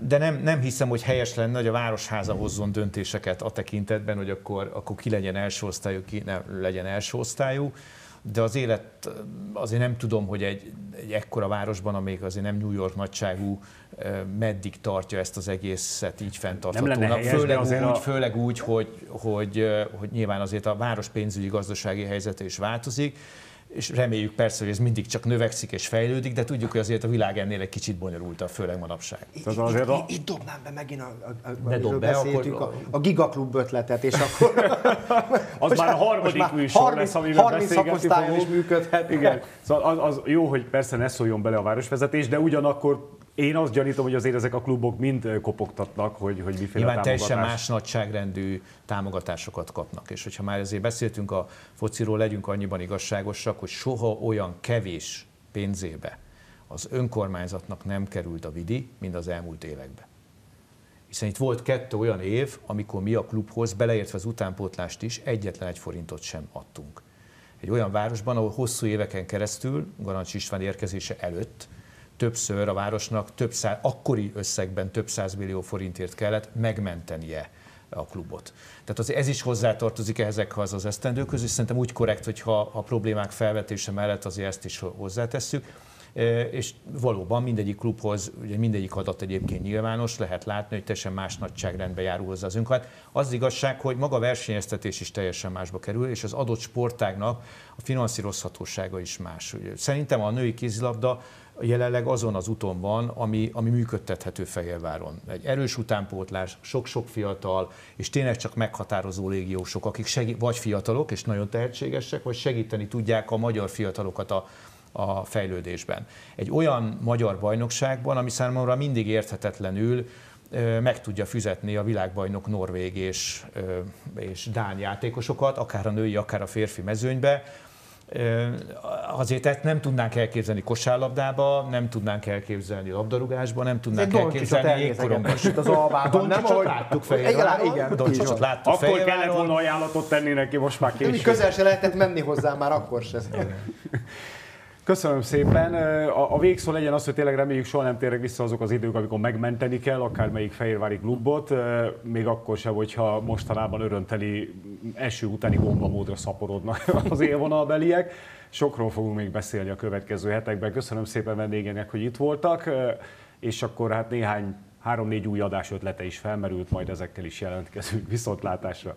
Speaker 2: De nem, nem hiszem, hogy helyes lenne, hogy a Városháza hozzon döntéseket a tekintetben, hogy akkor, akkor ki legyen első osztályú, ki ne legyen első osztályú de az élet azért nem tudom, hogy egy, egy ekkora városban, amelyik azért nem New York nagyságú, meddig tartja ezt az egészet így fenntarthatónak. Főleg, úgy, a... főleg úgy, hogy, hogy, hogy nyilván azért a város pénzügyi gazdasági helyzete is változik, és reméljük persze, hogy ez mindig csak növekszik és fejlődik, de tudjuk, hogy azért a világ ennél egy kicsit bonyolultabb, főleg manapság.
Speaker 3: Itt, itt, a... itt dobnám be megint a, a, a, a, dob be, akkor... a, a Gigaklub ötletet, és akkor... *laughs*
Speaker 1: az már a harmadik műsor 30, lesz, amiben 30
Speaker 3: beszélgetni is működhet.
Speaker 1: Igen. Szóval az, az, jó, hogy persze ne szóljon bele a városvezetés, de ugyanakkor én azt gyanítom, hogy azért ezek a klubok mind kopogtatnak, hogy, hogy miféle
Speaker 2: Nyilván teljesen más nagyságrendű támogatásokat kapnak. És hogyha már ezért beszéltünk a fociról, legyünk annyiban igazságosak, hogy soha olyan kevés pénzébe az önkormányzatnak nem került a vidi, mint az elmúlt években. Hiszen itt volt kettő olyan év, amikor mi a klubhoz, beleértve az utánpótlást is, egyetlen egy forintot sem adtunk. Egy olyan városban, ahol hosszú éveken keresztül, Garancs István érkezése előtt, többször a városnak több száz, akkori összegben több millió forintért kellett megmentenie a klubot. Tehát az, ez is hozzátartozik ezekhez az esztendőkhöz, és szerintem úgy korrekt, hogyha a problémák felvetése mellett azért ezt is hozzátesszük. E, és valóban mindegyik klubhoz, ugye mindegyik adat egyébként nyilvános, lehet látni, hogy teljesen más nagyságrendben járul hozzá az önkormány. Az igazság, hogy maga a versenyeztetés is teljesen másba kerül, és az adott sportágnak a finanszírozhatósága is más. Szerintem a női kézilabda jelenleg azon az úton van, ami, ami működtethető Fehérváron. Egy erős utánpótlás, sok-sok fiatal, és tényleg csak meghatározó légiósok, akik segí- vagy fiatalok, és nagyon tehetségesek, vagy segíteni tudják a magyar fiatalokat a, a fejlődésben. Egy olyan magyar bajnokságban, ami számomra mindig érthetetlenül meg tudja fizetni a világbajnok norvég és, és dán játékosokat, akár a női, akár a férfi mezőnybe, azért ezt nem tudnánk elképzelni kosárlabdába, nem tudnánk elképzelni labdarúgásba, nem tudnánk elképzelni jégkorongban.
Speaker 3: az albában,
Speaker 2: nem, ahogy láttuk Fehérváron.
Speaker 3: Igen,
Speaker 2: Doncsicsot láttuk
Speaker 1: Akkor kellett volna ajánlatot tenni neki, most már később.
Speaker 3: Közel se lehetett menni hozzá már akkor sem.
Speaker 1: Köszönöm szépen. A, a végszó legyen az, hogy tényleg reméljük soha nem térek vissza azok az idők, amikor megmenteni kell akármelyik Fehérvári klubot, még akkor sem, hogyha mostanában örömteli eső utáni bombamódra szaporodnak *laughs* az élvonalbeliek. Sokról fogunk még beszélni a következő hetekben. Köszönöm szépen vendégének, hogy itt voltak, és akkor hát néhány három-négy új adás ötlete is felmerült, majd ezekkel is jelentkezünk. Viszontlátásra!